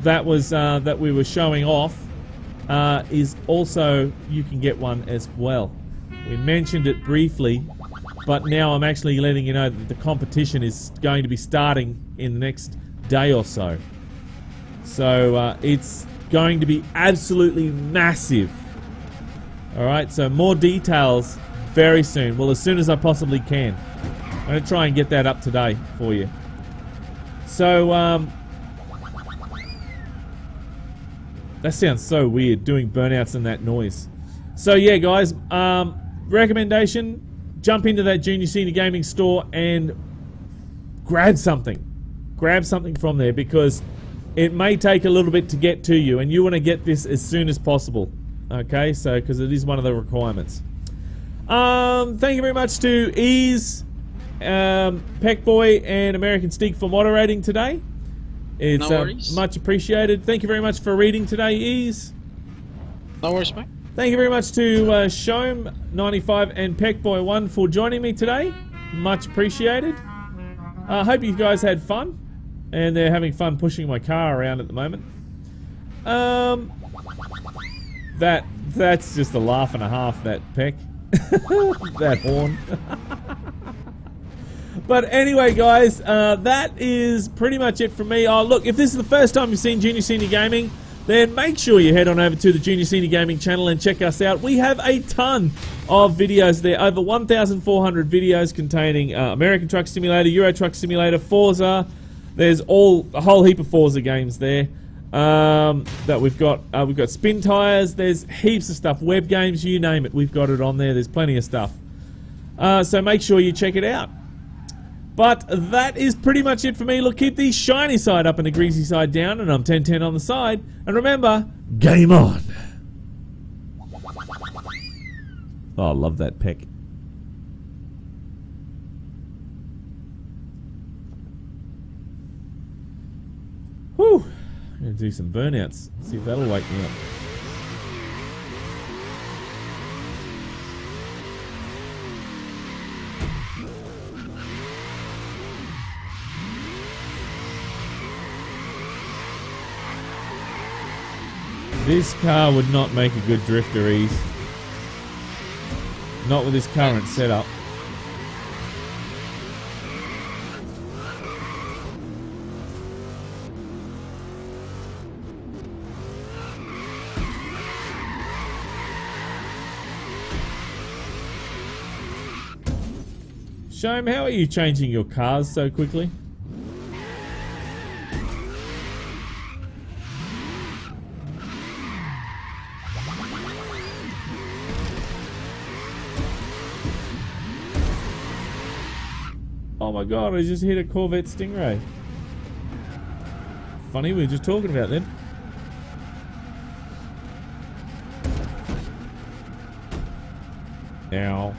[SPEAKER 2] that was uh, that we were showing off uh, is also you can get one as well we mentioned it briefly but now I'm actually letting you know that the competition is going to be starting in the next day or so so uh, it's going to be absolutely massive. All right, so more details very soon. Well, as soon as I possibly can. I'm going to try and get that up today for you. So, um, that sounds so weird doing burnouts and that noise. So yeah, guys, um, recommendation: jump into that Junior Senior Gaming store and grab something. Grab something from there because it may take a little bit to get to you, and you want to get this as soon as possible. Okay, so because it is one of the requirements. Um, thank you very much to Ease, um, Peckboy, and American Steak for moderating today. It's
[SPEAKER 3] No
[SPEAKER 2] uh, much appreciated. Thank you very much for reading today, Ease.
[SPEAKER 3] No worries, mate.
[SPEAKER 2] Thank you very much to uh, Shome95 and Peckboy1 for joining me today. Much appreciated. I hope you guys had fun. And they're having fun pushing my car around at the moment. Um, that That's just a laugh and a half, that Peck. (laughs) that horn. But anyway, guys, uh, that is pretty much it from me. Oh, look, if this is the first time you've seen Junior Senior Gaming, then make sure you head on over to the Junior Senior Gaming channel and check us out. We have a ton of videos there, over 1,400 videos containing uh, American Truck Simulator, Euro Truck Simulator, Forza. There's all a whole heap of Forza games there um, that we've got. Uh, we've got Spintires. There's heaps of stuff, web games, you name it. We've got it on there. There's plenty of stuff. Uh, so make sure you check it out. But that is pretty much it for me. Look, keep the shiny side up and the greasy side down, and I'm 1010 on the side. And remember, game on. Oh, I love that peck. Whew. To do some burnouts. See if that'll wake me up. This car would not make a good drifter ease. Not with this current setup. Shame, how are you changing your cars so quickly? Oh my god, I just hit a Corvette Stingray. Funny, we were just talking about them. Ow.